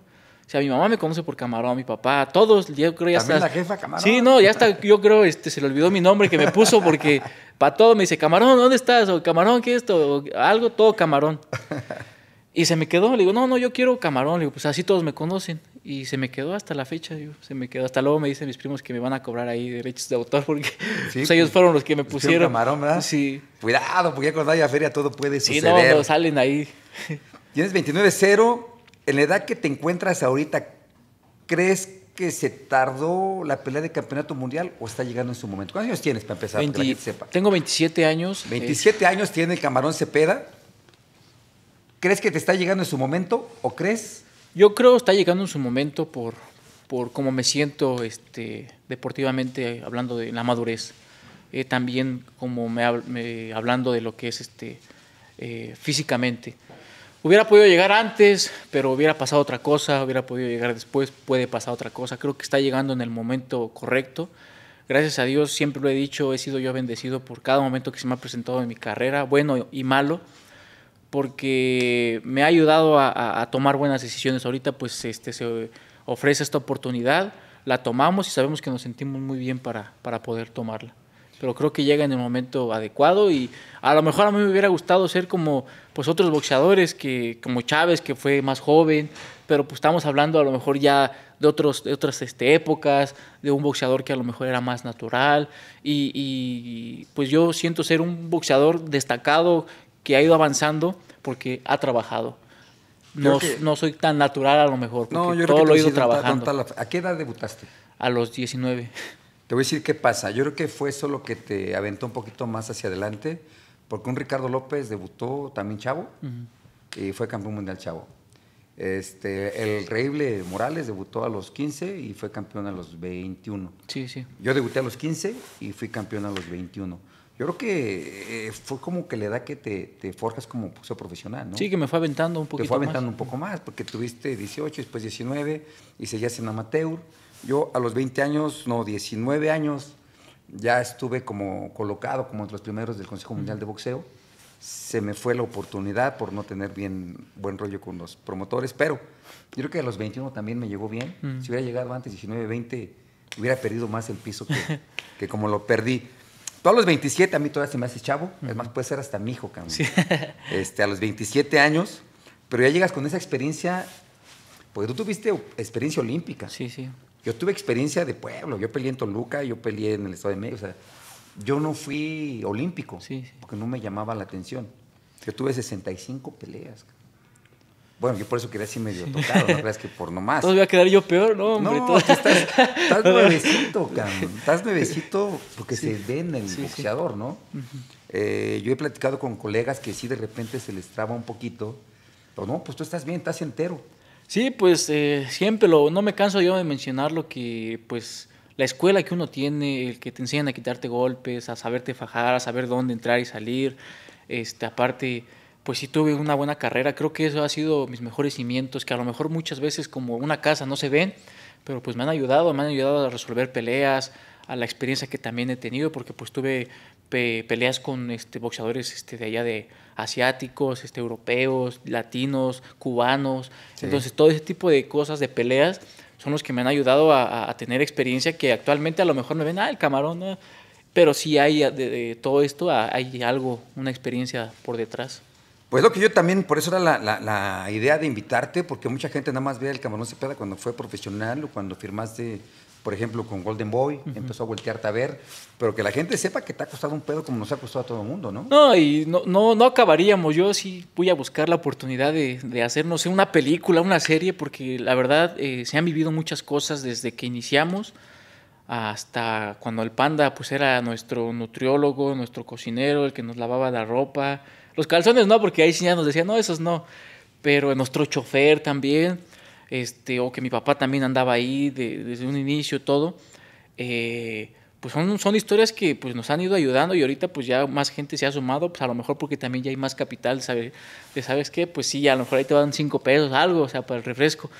O sea, mi mamá me conoce por camarón, mi papá, todos, yo creo ya está. la jefa camarón. Sí, no, ya está, yo creo, este, se le olvidó mi nombre que me puso porque para todo me dice, camarón, ¿dónde estás? O camarón, ¿qué es esto? O algo, todo camarón. Y se me quedó, le digo, no, no, yo quiero camarón. Le digo, pues así todos me conocen. Y se me quedó hasta la fecha, digo, se me quedó. Hasta luego me dicen mis primos que me van a cobrar ahí derechos de autor porque Sí, pues, ellos pues, fueron los que me Pusieron camarón, ¿verdad? Sí. Cuidado, porque ya cuando haya feria todo puede Sí, suceder. no, no, salen ahí. Tienes 29-0. En la edad que te encuentras ahorita, crees que se tardó la pelea de campeonato mundial o está llegando en su momento? ¿Cuántos años tienes para empezar? Para que 20 sepa. tengo 27 años. eh, 27 años tiene el Camarón Cepeda. ¿Crees que te está llegando en su momento o crees? Yo creo está llegando en su momento por, por cómo me siento este, deportivamente, hablando de la madurez. Eh, también como me, me- hablando de lo que es este, eh, físicamente. Hubiera podido llegar antes, pero hubiera pasado otra cosa, hubiera podido llegar después, puede pasar otra cosa. Creo que está llegando en el momento correcto. Gracias a Dios, siempre lo he dicho, he sido yo bendecido por cada momento que se me ha presentado en mi carrera, bueno y malo porque me ha ayudado a, a- tomar buenas decisiones. Ahorita pues este, se ofrece esta oportunidad, la tomamos y sabemos que nos sentimos muy bien para, para poder tomarla. Pero creo que llega en el momento adecuado y a lo mejor a mí me hubiera gustado ser como pues otros boxeadores, que, como Chávez, que fue más joven, pero pues estamos hablando a lo mejor ya de, otros, de otras este, épocas, de un boxeador que a lo mejor era más natural y, y, pues yo siento ser un boxeador destacado que ha ido avanzando porque ha trabajado. No, que- no soy tan natural a lo mejor, porque No, yo creo todo que lo he ido trabajando. ¿A qué edad debutaste? A los 19. Te voy a decir qué pasa. Yo creo que fue eso lo que te aventó un poquito más hacia adelante, porque un Ricardo López debutó también chavo y fue campeón mundial chavo. Este, el Reible Morales debutó a los 15 y fue campeón a los 21. Sí, sí. Yo debuté a los 15 y fui campeón a los 21. Yo creo que eh, fue como que la edad que te, te forjas como boxeo profesional, ¿no? Sí, que me fue aventando un poquito te fue más. aventando un poco más, porque tuviste 18, después 19 y seguías en amateur. Yo a los 20 años, no, 19 años, ya estuve como colocado como entre los primeros del Consejo Mundial de Boxeo. Se me fue la oportunidad por no tener bien buen rollo con los promotores, pero yo creo que a los 21 también me llegó bien. Mm. Si hubiera llegado antes, 19, 20, hubiera perdido más el piso que, que como lo perdí. Tú a los 27, a mí todavía se me hace chavo. Es más, puede ser hasta mi hijo, cabrón. Este, a los 27 años, pero ya llegas con esa experiencia, porque tú tuviste experiencia olímpica. Sí, sí. Yo tuve experiencia de pueblo. Yo peleé en Toluca, yo peleé en el Estado de México. O sea, yo no fui olímpico Sí, sí. porque no me llamaba la atención. Yo tuve 65 peleas. cabrón. Bueno, yo por eso quería así medio tocado, no creas que por nomás. Entonces voy a quedar yo peor, ¿no, hombre? No, tú estás, estás nuevecito, cabrón. Estás nuevecito porque se ve en el Sí, sí. boxeador, ¿no? Eh, yo he platicado con colegas que sí de repente se les traba un poquito. Pero no, pues tú estás bien, estás entero. Sí, pues eh, siempre lo, no me canso yo de mencionarlo que pues la escuela que uno tiene, el que te enseñan a quitarte golpes, a saberte fajar, a saber dónde entrar y salir, este, aparte, pues sí tuve una buena carrera, creo que eso ha sido mis mejores cimientos, que a lo mejor muchas veces como una casa no se ven, pero pues me han ayudado, me han ayudado a resolver peleas, a la experiencia que también he tenido, porque pues tuve pe- peleas con este, boxeadores este, de allá de asiáticos, este, europeos, latinos, cubanos. Sí. Entonces todo ese tipo de cosas, de peleas, son los que me han ayudado a, tener experiencia que actualmente a lo mejor me ven, ah, el camarón, ¿no?". pero sí hay de, de todo esto, hay algo, una experiencia por detrás. Pues lo que yo también, por eso era la, la- la idea de invitarte, porque mucha gente nada más ve el Camarón Cepeda cuando fue profesional o cuando firmaste, por ejemplo, con Golden Boy, empezó a voltearte a ver, pero que la gente sepa que te ha costado un pedo como nos ha costado a todo el mundo, ¿no? No, y no, no, no acabaríamos. Yo sí voy a buscar la oportunidad de, de hacer, no sé, una película, una serie, porque la verdad eh, se han vivido muchas cosas desde que iniciamos hasta cuando el panda pues era nuestro nutriólogo, nuestro cocinero, el que nos lavaba la ropa. Los calzones no, porque ahí sí ya nos decían, no, esos no. Pero nuestro chofer también, este, o que mi papá también andaba ahí de- desde un inicio, todo. Eh, pues son, son historias que pues, nos han ido ayudando y ahorita pues ya más gente se ha sumado, pues a lo mejor porque también ya hay más capital, ¿sabe? de ¿sabes qué? Pues sí, a lo mejor ahí te van cinco pesos, algo, o sea, para el refresco.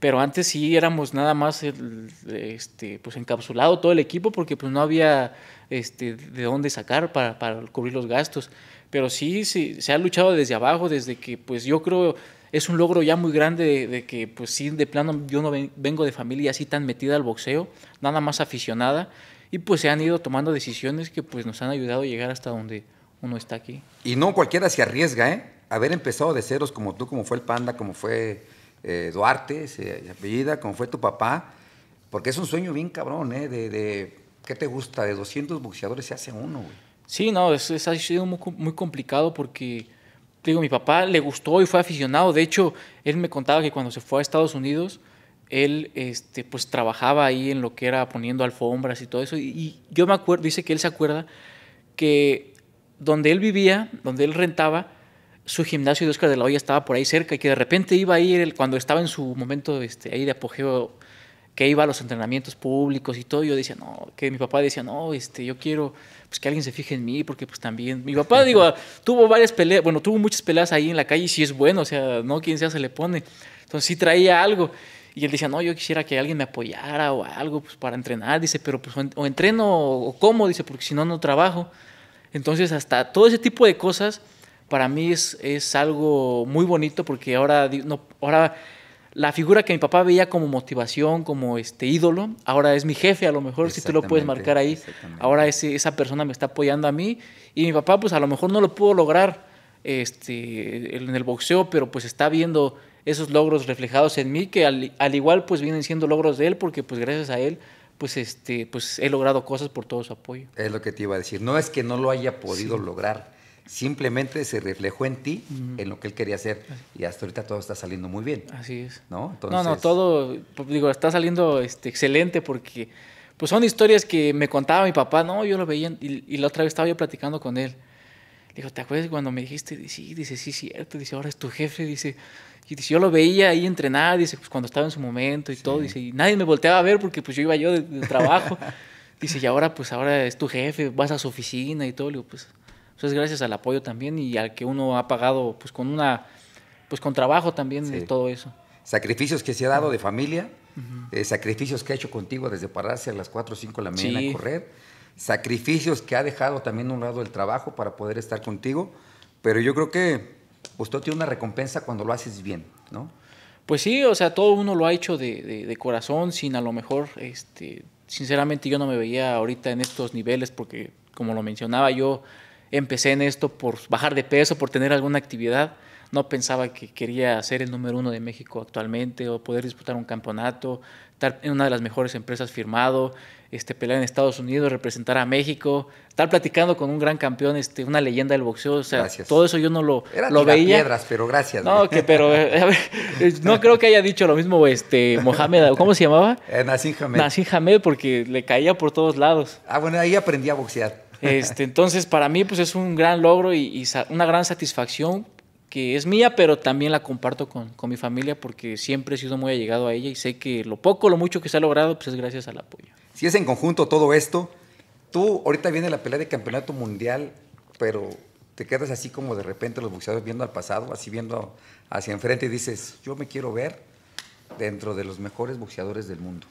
Pero antes sí éramos nada más el, este, pues encapsulado todo el equipo porque pues no había este, de dónde sacar para, para cubrir los gastos. Pero sí, sí, se ha luchado desde abajo, desde que pues yo creo es un logro ya muy grande de, que pues sí, de plano yo no ven- vengo de familia así tan metida al boxeo, nada más aficionada. Y pues se han ido tomando decisiones que pues nos han ayudado a llegar hasta donde uno está aquí. Y no cualquiera se arriesga, ¿eh? Haber empezado de ceros como tú, como fue el Panda, como fue eh, Duarte, se como fue tu papá, porque es un sueño bien cabrón, ¿eh? De, de- ¿qué te gusta? De 200 boxeadores se hace uno, güey. Sí, no, es, es- ha sido muy, co- muy complicado porque, digo, mi papá le gustó y fue aficionado. De hecho, él me contaba que cuando se fue a Estados Unidos, él este, pues trabajaba ahí en lo que era poniendo alfombras y todo eso. Y, yo me acuerdo, dice que él se acuerda que donde él vivía, donde él rentaba, su gimnasio de Oscar de la Hoya estaba por ahí cerca y que de repente iba a ir, cuando estaba en su momento este, ahí de apogeo, que iba a los entrenamientos públicos y todo, yo decía, no, que mi papá decía, no, este, yo quiero pues, que alguien se fije en mí, porque pues también, mi papá, digo, tuvo varias peleas, bueno, tuvo muchas peleas ahí en la calle y sí es bueno, o sea, no quien sea se le pone, entonces sí traía algo. Y él decía, no, yo quisiera que alguien me apoyara o algo pues, para entrenar. Dice, pero pues o, entreno o como, dice, porque si no, no trabajo. Entonces, hasta todo ese tipo de cosas para mí es, es algo muy bonito porque ahora, no, ahora la figura que mi papá veía como motivación, como este ídolo, ahora es mi jefe, a lo mejor si tú lo puedes marcar ahí. Ahora ese- esa persona me está apoyando a mí y mi papá pues a lo mejor no lo pudo lograr este, en el boxeo, pero pues está viendo esos logros reflejados en mí que al, al igual pues vienen siendo logros de él porque pues gracias a él pues este pues he logrado cosas por todo su apoyo. Es lo que te iba a decir. No es que no lo haya podido lograr, simplemente se reflejó en ti, en lo que él quería hacer, y hasta ahorita todo está saliendo muy bien. Así es. ¿No? no, no, Entonces- todo, pues, digo, está saliendo este, excelente porque pues son historias que me contaba mi papá, no, yo lo veía y, y la otra vez estaba yo platicando con él. Le digo, ¿te acuerdas cuando me dijiste? Dice, Sí, dice, sí, cierto, dice, ahora es tu jefe, dice, y dice, yo lo veía ahí entrenar, dice, pues cuando estaba en su momento y todo, dice, y nadie me volteaba a ver porque pues yo iba yo de, de trabajo. dice, y ahora pues ahora es tu jefe, vas a su oficina y todo, le digo, pues eso es gracias al apoyo también y al que uno ha pagado pues con una, pues con trabajo también Sí. y todo eso. Sacrificios que se ha dado de familia, eh, sacrificios que ha hecho contigo desde pararse a las 4 o 5 de la mañana Sí. a correr, sacrificios que ha dejado también a un lado del trabajo para poder estar contigo, pero yo creo que usted tiene una recompensa cuando lo haces bien, ¿no? Pues sí, o sea, todo uno lo ha hecho de, de- de corazón, sin a lo mejor, este, sinceramente yo no me veía ahorita en estos niveles porque, como lo mencionaba, yo empecé en esto por bajar de peso, por tener alguna actividad. No pensaba que quería ser el número uno de México actualmente o poder disputar un campeonato, estar en una de las mejores empresas firmado, este, pelear en Estados Unidos, representar a México, estar platicando con un gran campeón, este, una leyenda del boxeo. O sea, Gracias. todo eso yo no lo, Era lo veía. piedras, pero gracias. No, que pero eh, ver, eh, no creo que haya dicho lo mismo este Mohamed, ¿cómo se llamaba? Eh, Nassim Hamed. Nassim Hamed porque le caía por todos lados. Ah, bueno, ahí aprendí a boxear. Este, entonces para mí pues es un gran logro y, una gran satisfacción que es mía, pero también la comparto con, con mi familia porque siempre he sido muy allegado a ella y sé que lo poco, lo mucho que se ha logrado pues es gracias al apoyo. Si es en conjunto todo esto, tú ahorita viene la pelea de campeonato mundial, pero te quedas así como de repente los boxeadores viendo al pasado, así viendo hacia enfrente y dices, yo me quiero ver dentro de los mejores boxeadores del mundo.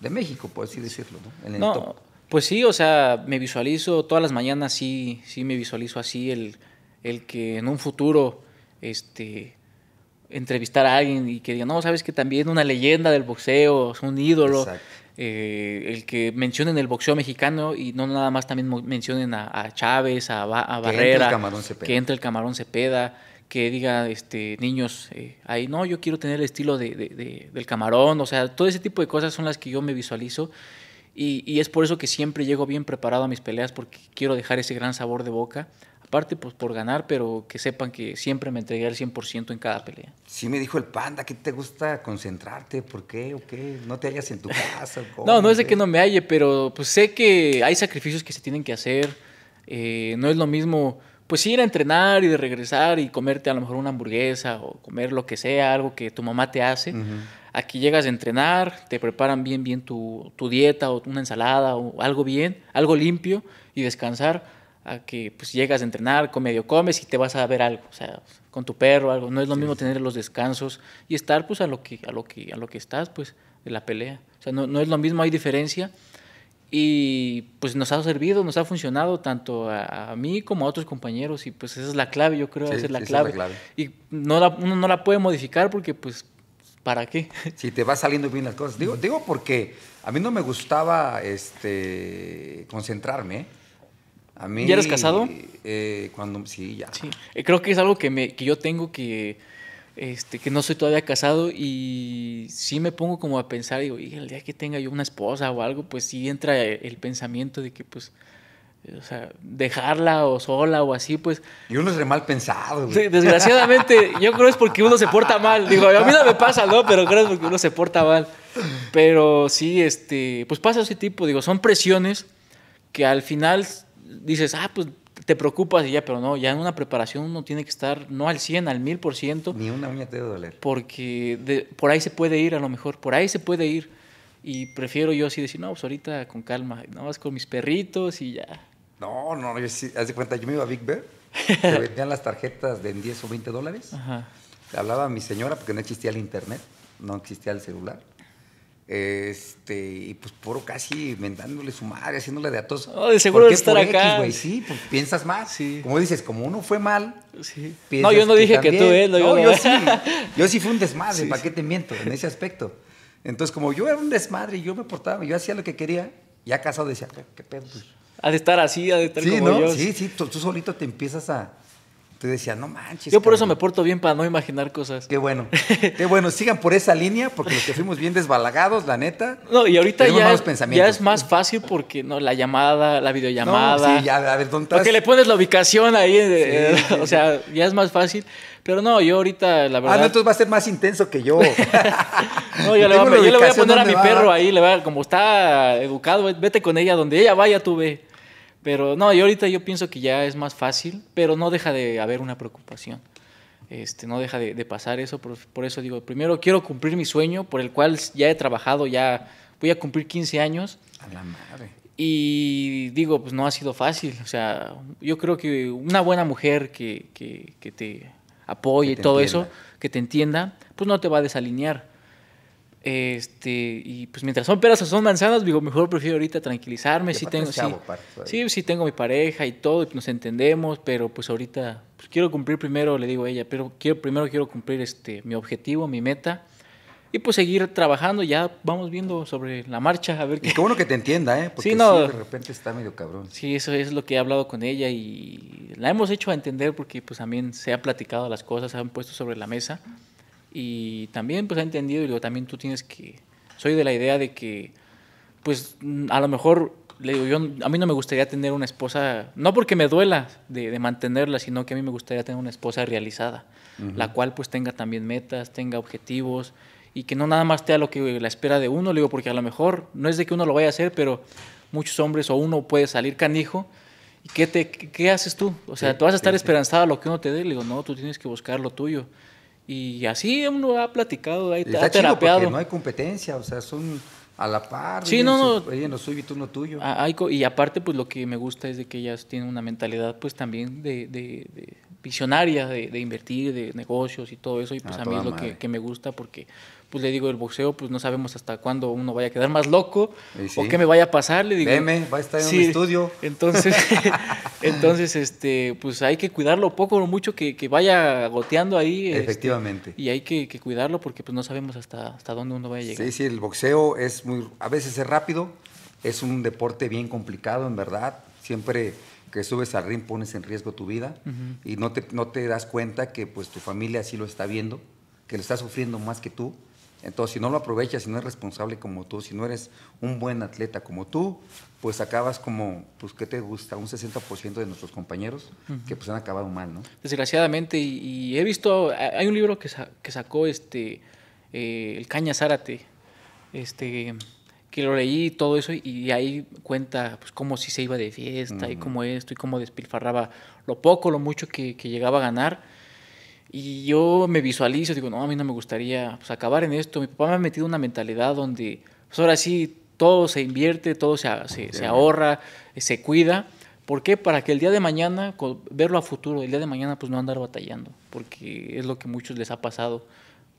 De México, por así decirlo, ¿no? En el No, top. Pues sí, o sea, me visualizo todas las mañanas, sí, sí me visualizo así, el, el que en un futuro, este, entrevistar a alguien y que diga, no, sabes que también una leyenda del boxeo, es un ídolo, eh, el que mencionen el boxeo mexicano y no nada más también mencionen a, a Chávez, a, Ba- a Que entre el Barrera, que entre el camarón Cepeda, que diga, este, niños, eh, ahí no, yo quiero tener el estilo de, de- de- del camarón, o sea, todo ese tipo de cosas son las que yo me visualizo y, y es por eso que siempre llego bien preparado a mis peleas porque quiero dejar ese gran sabor de boca, aparte pues por ganar, pero que sepan que siempre me entregué al 100% en cada pelea. Sí me dijo el panda que te gusta concentrarte, ¿por qué o qué? ¿No te hallas en tu casa? cómo? No, no es de ¿Qué? que no me halle, pero pues sé que hay sacrificios que se tienen que hacer. eh, no es lo mismo, pues ir a entrenar y de regresar y comerte a lo mejor una hamburguesa o comer lo que sea, algo que tu mamá te hace. Aquí llegas a entrenar, te preparan bien, bien tu, tu dieta o una ensalada o algo bien, algo limpio y descansar. A que pues llegas a entrenar, medio comes y te vas a ver algo, o sea, con tu perro, algo. No es lo mismo tener los descansos y estar pues a lo que, a lo que, a lo que estás, pues, de la pelea. O sea, no, no es lo mismo, hay diferencia. Y pues nos ha servido, nos ha funcionado tanto a, a mí como a otros compañeros y pues esa es la clave, yo creo, Sí, esa es la es clave. Y no la, uno no la puede modificar porque pues, ¿para qué? Si te va saliendo bien las cosas. Digo, digo porque a mí no me gustaba este concentrarme. A mí, ¿Ya eres casado? eh, cuando sí, ya. Sí, eh, creo que es algo que, me, que yo tengo que, este, que no soy todavía casado y sí me pongo como a pensar, digo, y el día que tenga yo una esposa o algo, pues sí entra el pensamiento de que pues o sea, dejarla o sola o así, pues Y uno es re mal pensado, güey. Sí, desgraciadamente, yo creo es porque uno se porta mal. Digo, a mí no me pasa, ¿no? Pero creo es porque uno se porta mal. Pero sí, este, pues pasa ese tipo, digo, son presiones que al final dices, ah, pues te preocupas y ya, pero no, ya en una preparación uno tiene que estar no al 100, al 1000%, Ni una uña te debe doler. porque de- por ahí se puede ir a lo mejor, por ahí se puede ir. Y prefiero yo así decir, no, pues ahorita con calma, no más con mis perritos y ya. No, no, yo sí, haz de cuenta, yo me iba a Big Bear, te vendían las tarjetas de en 10 o 20 dólares. Ajá. Hablaba a mi señora porque no existía el internet, no existía el celular. Este, y pues puro casi mentándole su madre, haciéndole de a todos. Oh, de seguro estar Por acá. X, güey, sí, pues piensas más. Sí. Como dices, como uno fue mal. Sí. No, yo no dije que tú, ¿eh? No, No, yo yo no. sí. Yo sí fui un desmadre, Sí, ¿para qué te miento? En ese aspecto. Entonces, como yo era un desmadre y yo me portaba, yo hacía lo que quería, ya casado decía, "¿Qué- ¿qué pedo? Pues, Ha de estar así, ha de estar sí, como ¿no? yo. Sí, sí, tú, tú solito te empiezas a... Tú decías, no manches. Yo por eso cabrón". me porto bien para no imaginar cosas. Qué bueno. Qué bueno. Sigan por esa línea porque los que fuimos bien desbalagados, la neta. No, y ahorita ya, ya es más fácil porque no la llamada, la No, videollamada. sí, ya, a ver, ¿dónde Porque estás? le pones la ubicación ahí, eh, Sí, sí, o sea, ya es más fácil. Pero no, yo ahorita, la Ah, verdad. no, entonces va a ser más intenso que yo. no, yo, le voy, a- la yo le voy a ubicación poner a mi va. perro ahí, le voy a- como está educado, vete con ella, donde ella vaya, tú ve. Pero no, yo ahorita yo pienso que ya es más fácil, pero no deja de haber una preocupación. Este, no deja de, de pasar eso, por, por eso digo, primero quiero cumplir mi sueño, por el cual ya he trabajado, ya voy a cumplir 15 años. A la madre. Y digo, pues no ha sido fácil. O sea, yo creo que una buena mujer que, que- que te apoye y todo entienda. eso, que te entienda, pues no te va a desalinear. Este, y pues mientras son peras o son manzanas, digo, mejor prefiero ahorita tranquilizarme. Y Sí tengo, sí, sí, sí tengo mi pareja y todo, y nos entendemos, pero pues ahorita pues quiero cumplir primero, le digo a ella, pero quiero, primero quiero cumplir este, mi objetivo, mi meta, y pues seguir trabajando, ya vamos viendo sobre la marcha, a ver Y qué, qué bueno que te entienda, ¿eh? Porque Sí, no. sí, de repente está medio cabrón. Sí, eso es lo que he hablado con ella y la hemos hecho a entender porque pues también se ha platicado las cosas, se han puesto sobre la mesa y también pues ha entendido y luego también tú tienes que, soy de la idea de que pues mm, a lo mejor, le digo yo, a mí no me gustaría tener una esposa, no porque me duela de, de mantenerla, sino que a mí me gustaría tener una esposa realizada, la cual pues tenga también metas, tenga objetivos y que no nada más esté a lo que la espera de uno, le digo, porque a lo mejor no es de que uno lo vaya a hacer, pero muchos hombres o uno puede salir canijo. ¿Y qué, te, qué, haces tú? O sea, Sí, tú vas a estar sí, esperanzado a lo que uno te dé. Le digo, no, tú tienes que buscar lo tuyo. Y así uno ha platicado, ha, ha está chido terapeado. porque no hay competencia, o sea, son a la par. Sí, no, no. Ella en lo suyo y tú en lo tuyo. Ah, hay y aparte, pues lo que me gusta es de que ellas tienen una mentalidad, pues también de, de- de visionaria, de, de invertir, de negocios y todo eso. Y pues Ah, a mí es lo que, que me gusta porque, pues le digo, el boxeo, pues no sabemos hasta cuándo uno vaya a quedar más loco sí. o qué me vaya a pasar. Le digo, Veme, va a estar en Sí, un estudio. Entonces, entonces, este, pues hay que cuidarlo poco o mucho que, que vaya goteando ahí. este, Efectivamente. y hay que, que cuidarlo porque pues no sabemos hasta, hasta dónde uno vaya a llegar. Sí, sí, el boxeo es muy, a veces es rápido, es un deporte bien complicado, en verdad. Siempre que subes al ring pones en riesgo tu vida y no te, no te das cuenta que pues tu familia así lo está viendo, que lo está sufriendo más que tú. Entonces, si no lo aprovechas, si no eres responsable como tú, si no eres un buen atleta como tú, pues acabas como, pues, ¿qué te gusta? Un 60% de nuestros compañeros que pues han acabado mal, ¿no? Desgraciadamente, y, y he visto, ha- hay un libro que, sa- que sacó este, eh, el Caña Zárate, este, que lo leí y todo eso, y ahí cuenta pues, cómo si se iba de fiesta y cómo esto y cómo despilfarraba lo poco, lo mucho que, que llegaba a ganar. Y yo me visualizo, digo, no, a mí no me gustaría pues, acabar en esto. Mi papá me ha metido una mentalidad donde, pues ahora sí, todo se invierte, todo se, a- se, se ahorra, eh, se cuida. ¿Por qué? Para que el día de mañana, verlo a futuro, el día de mañana, pues no andar batallando, porque es lo que muchos les ha pasado,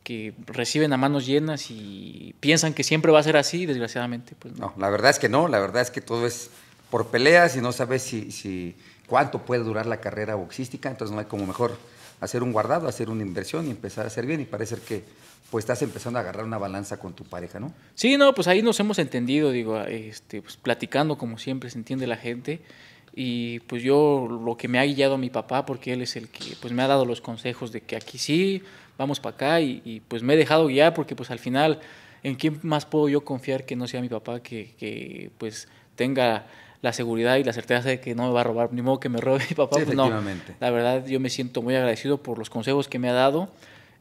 que reciben a manos llenas y piensan que siempre va a ser así, y desgraciadamente, pues no. No, la verdad es que no, la verdad es que todo es por peleas y no sabes si, si cuánto puede durar la carrera boxística, entonces no hay como mejor hacer un guardado, hacer una inversión y empezar a hacer bien y parece que pues estás empezando a agarrar una balanza con tu pareja, ¿no? Sí, no, pues ahí nos hemos entendido, digo, este, pues platicando como siempre se entiende la gente y pues yo lo que me ha guiado a mi papá porque él es el que pues me ha dado los consejos de que aquí sí, vamos para acá y, y, pues me he dejado guiar porque pues al final en quién más puedo yo confiar que no sea mi papá que, que pues tenga la seguridad y la certeza de que no me va a robar, ni modo que me robe mi papá. Sí, pues no. La verdad, yo me siento muy agradecido por los consejos que me ha dado.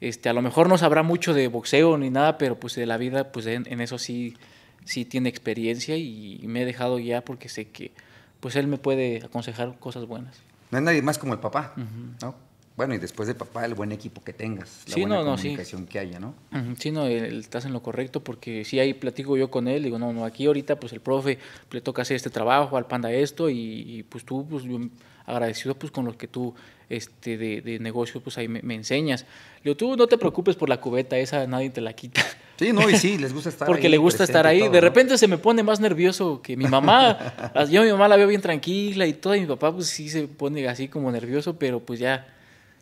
Este, a lo mejor no sabrá mucho de boxeo ni nada, pero pues de la vida, pues en, en eso sí, sí tiene experiencia y, me he dejado ya porque sé que pues él me puede aconsejar cosas buenas. No hay nadie más como el papá, ¿no? Bueno, y después del papá, el buen equipo que tengas, la Sí, buena no, no, sí. comunicación que haya, ¿no? Sí, no, él- estás en lo correcto porque si ahí platico yo con él, digo, no, no, aquí ahorita pues el profe le toca hacer este trabajo, al panda esto y, y, pues tú, pues yo agradecido pues con lo que tú este, de, de negocio pues ahí me, me enseñas. Le digo, tú no te preocupes por la cubeta, esa nadie te la quita. Sí, no, y sí, les gusta estar Porque ahí le gusta estar ahí. todo, de ¿no? repente se me pone más nervioso que mi mamá. yo a mi mamá la veo bien tranquila y todo, y mi papá pues sí se pone así como nervioso, pero pues ya.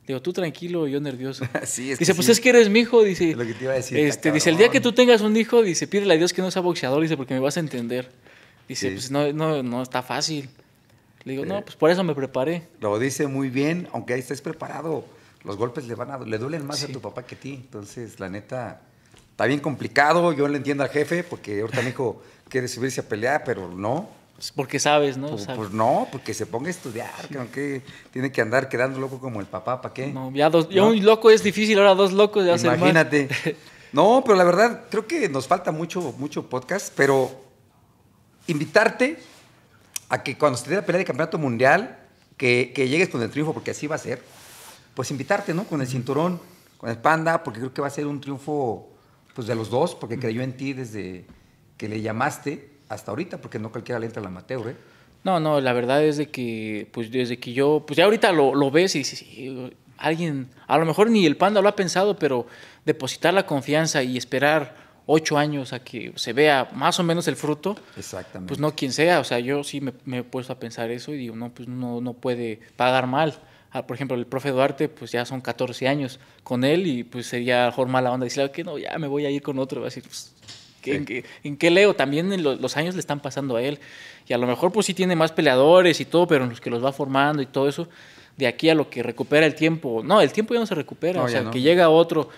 Digo, tú tranquilo, yo nervioso. Sí, es que dice, pues sí. es que eres mi hijo, dice. Lo que te iba a decir, este, dice, el día que tú tengas un hijo, dice, pídele a Dios que no sea boxeador, dice, porque me vas a entender. Dice, Sí. pues no, no, no está fácil. Le digo, no, pues por eso me preparé. Lo dice muy bien, aunque ahí estés preparado, los golpes le van a, le duelen más Sí. a tu papá que a ti. Entonces, la neta, está bien complicado. Yo le entiendo al jefe, porque ahorita mi hijo quiere subirse a pelear, pero no. Pues porque sabes, ¿no? Pues, pues no, porque se ponga a estudiar, que aunque tiene que andar quedando loco como el papá, ¿para qué? No, ya, dos, ya ¿No? un loco es difícil, ahora dos locos ya ser más. Imagínate. No, pero la verdad, creo que nos falta mucho, mucho podcast, pero invitarte a que cuando se dé la pelea de campeonato mundial, que, que llegues con el triunfo, porque así va a ser, pues invitarte, ¿no? Con el cinturón, con el panda, porque creo que va a ser un triunfo pues de los dos, porque creyó en ti desde que le llamaste hasta ahorita, porque no cualquiera le entra al amateur, ¿eh? No, no, la verdad es de que, pues desde que yo, pues ya ahorita lo, lo ves y dices, sí, alguien, a lo mejor ni el panda lo ha pensado, pero depositar la confianza y esperar ocho años a que se vea más o menos el fruto, Exactamente. pues no quien sea, o sea, yo sí me, me he puesto a pensar eso y digo, no, pues no, no puede pagar mal. Ah, por ejemplo, el profe Duarte, pues ya son 14 años con él y pues sería mejor mala onda decirle que no, ya me voy a ir con otro, va a decir, pues, ¿qué- Sí. en, qué, en qué leo? También en lo- los años le están pasando a él y a lo mejor pues sí tiene más peleadores y todo, pero en los que los va formando y todo eso, de aquí a lo que recupera el tiempo, no, el tiempo ya no se recupera, No, o sea, no. que llega otro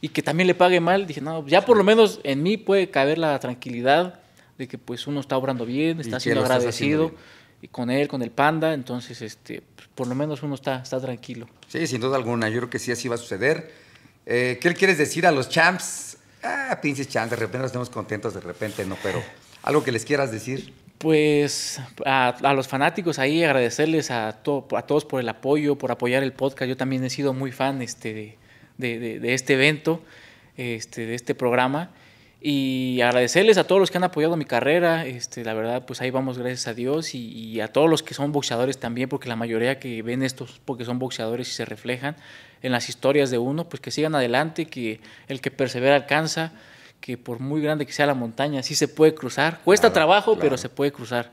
y que también le pague mal, dije, no, ya por lo menos en mí puede caber la tranquilidad de que pues uno está obrando bien, está siendo haciendo agradecido y con él, con el panda, entonces este, por lo menos uno está, está tranquilo. Sí, sin duda alguna. Yo creo que sí, así va a suceder. Eh, ¿Qué le quieres decir a los champs? Ah, pinches champs, de repente nos tenemos contentos, de repente no, pero algo que les quieras decir. Pues a, los fanáticos ahí agradecerles a, a todos por el apoyo, por apoyar el podcast. Yo también he sido muy fan este, de- de este evento, este, de este programa. Y agradecerles a todos los que han apoyado mi carrera. Este, la verdad, pues ahí vamos, gracias a Dios. Y, y a todos los que son boxeadores también, porque la mayoría que ven estos, porque son boxeadores y se reflejan en las historias de uno, pues que sigan adelante, que el que persevera alcanza, que por muy grande que sea la montaña, sí se puede cruzar. Cuesta Claro, trabajo, claro. pero se puede cruzar.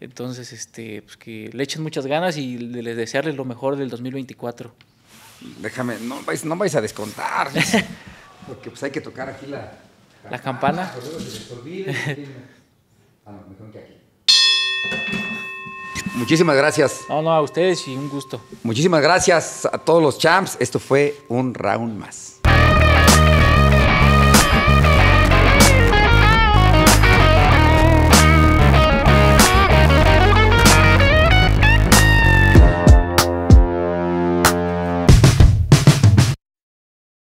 Entonces, este, pues que le echen muchas ganas y le- les desearles lo mejor del 2024. Déjame, no vais, no vais a descontar, porque pues hay que tocar aquí la... La campana. por luego se les olvide. Ah, no, mejor que aquí. Muchísimas gracias. No, no, a ustedes y un gusto. Muchísimas gracias a todos los champs. Esto fue un round más.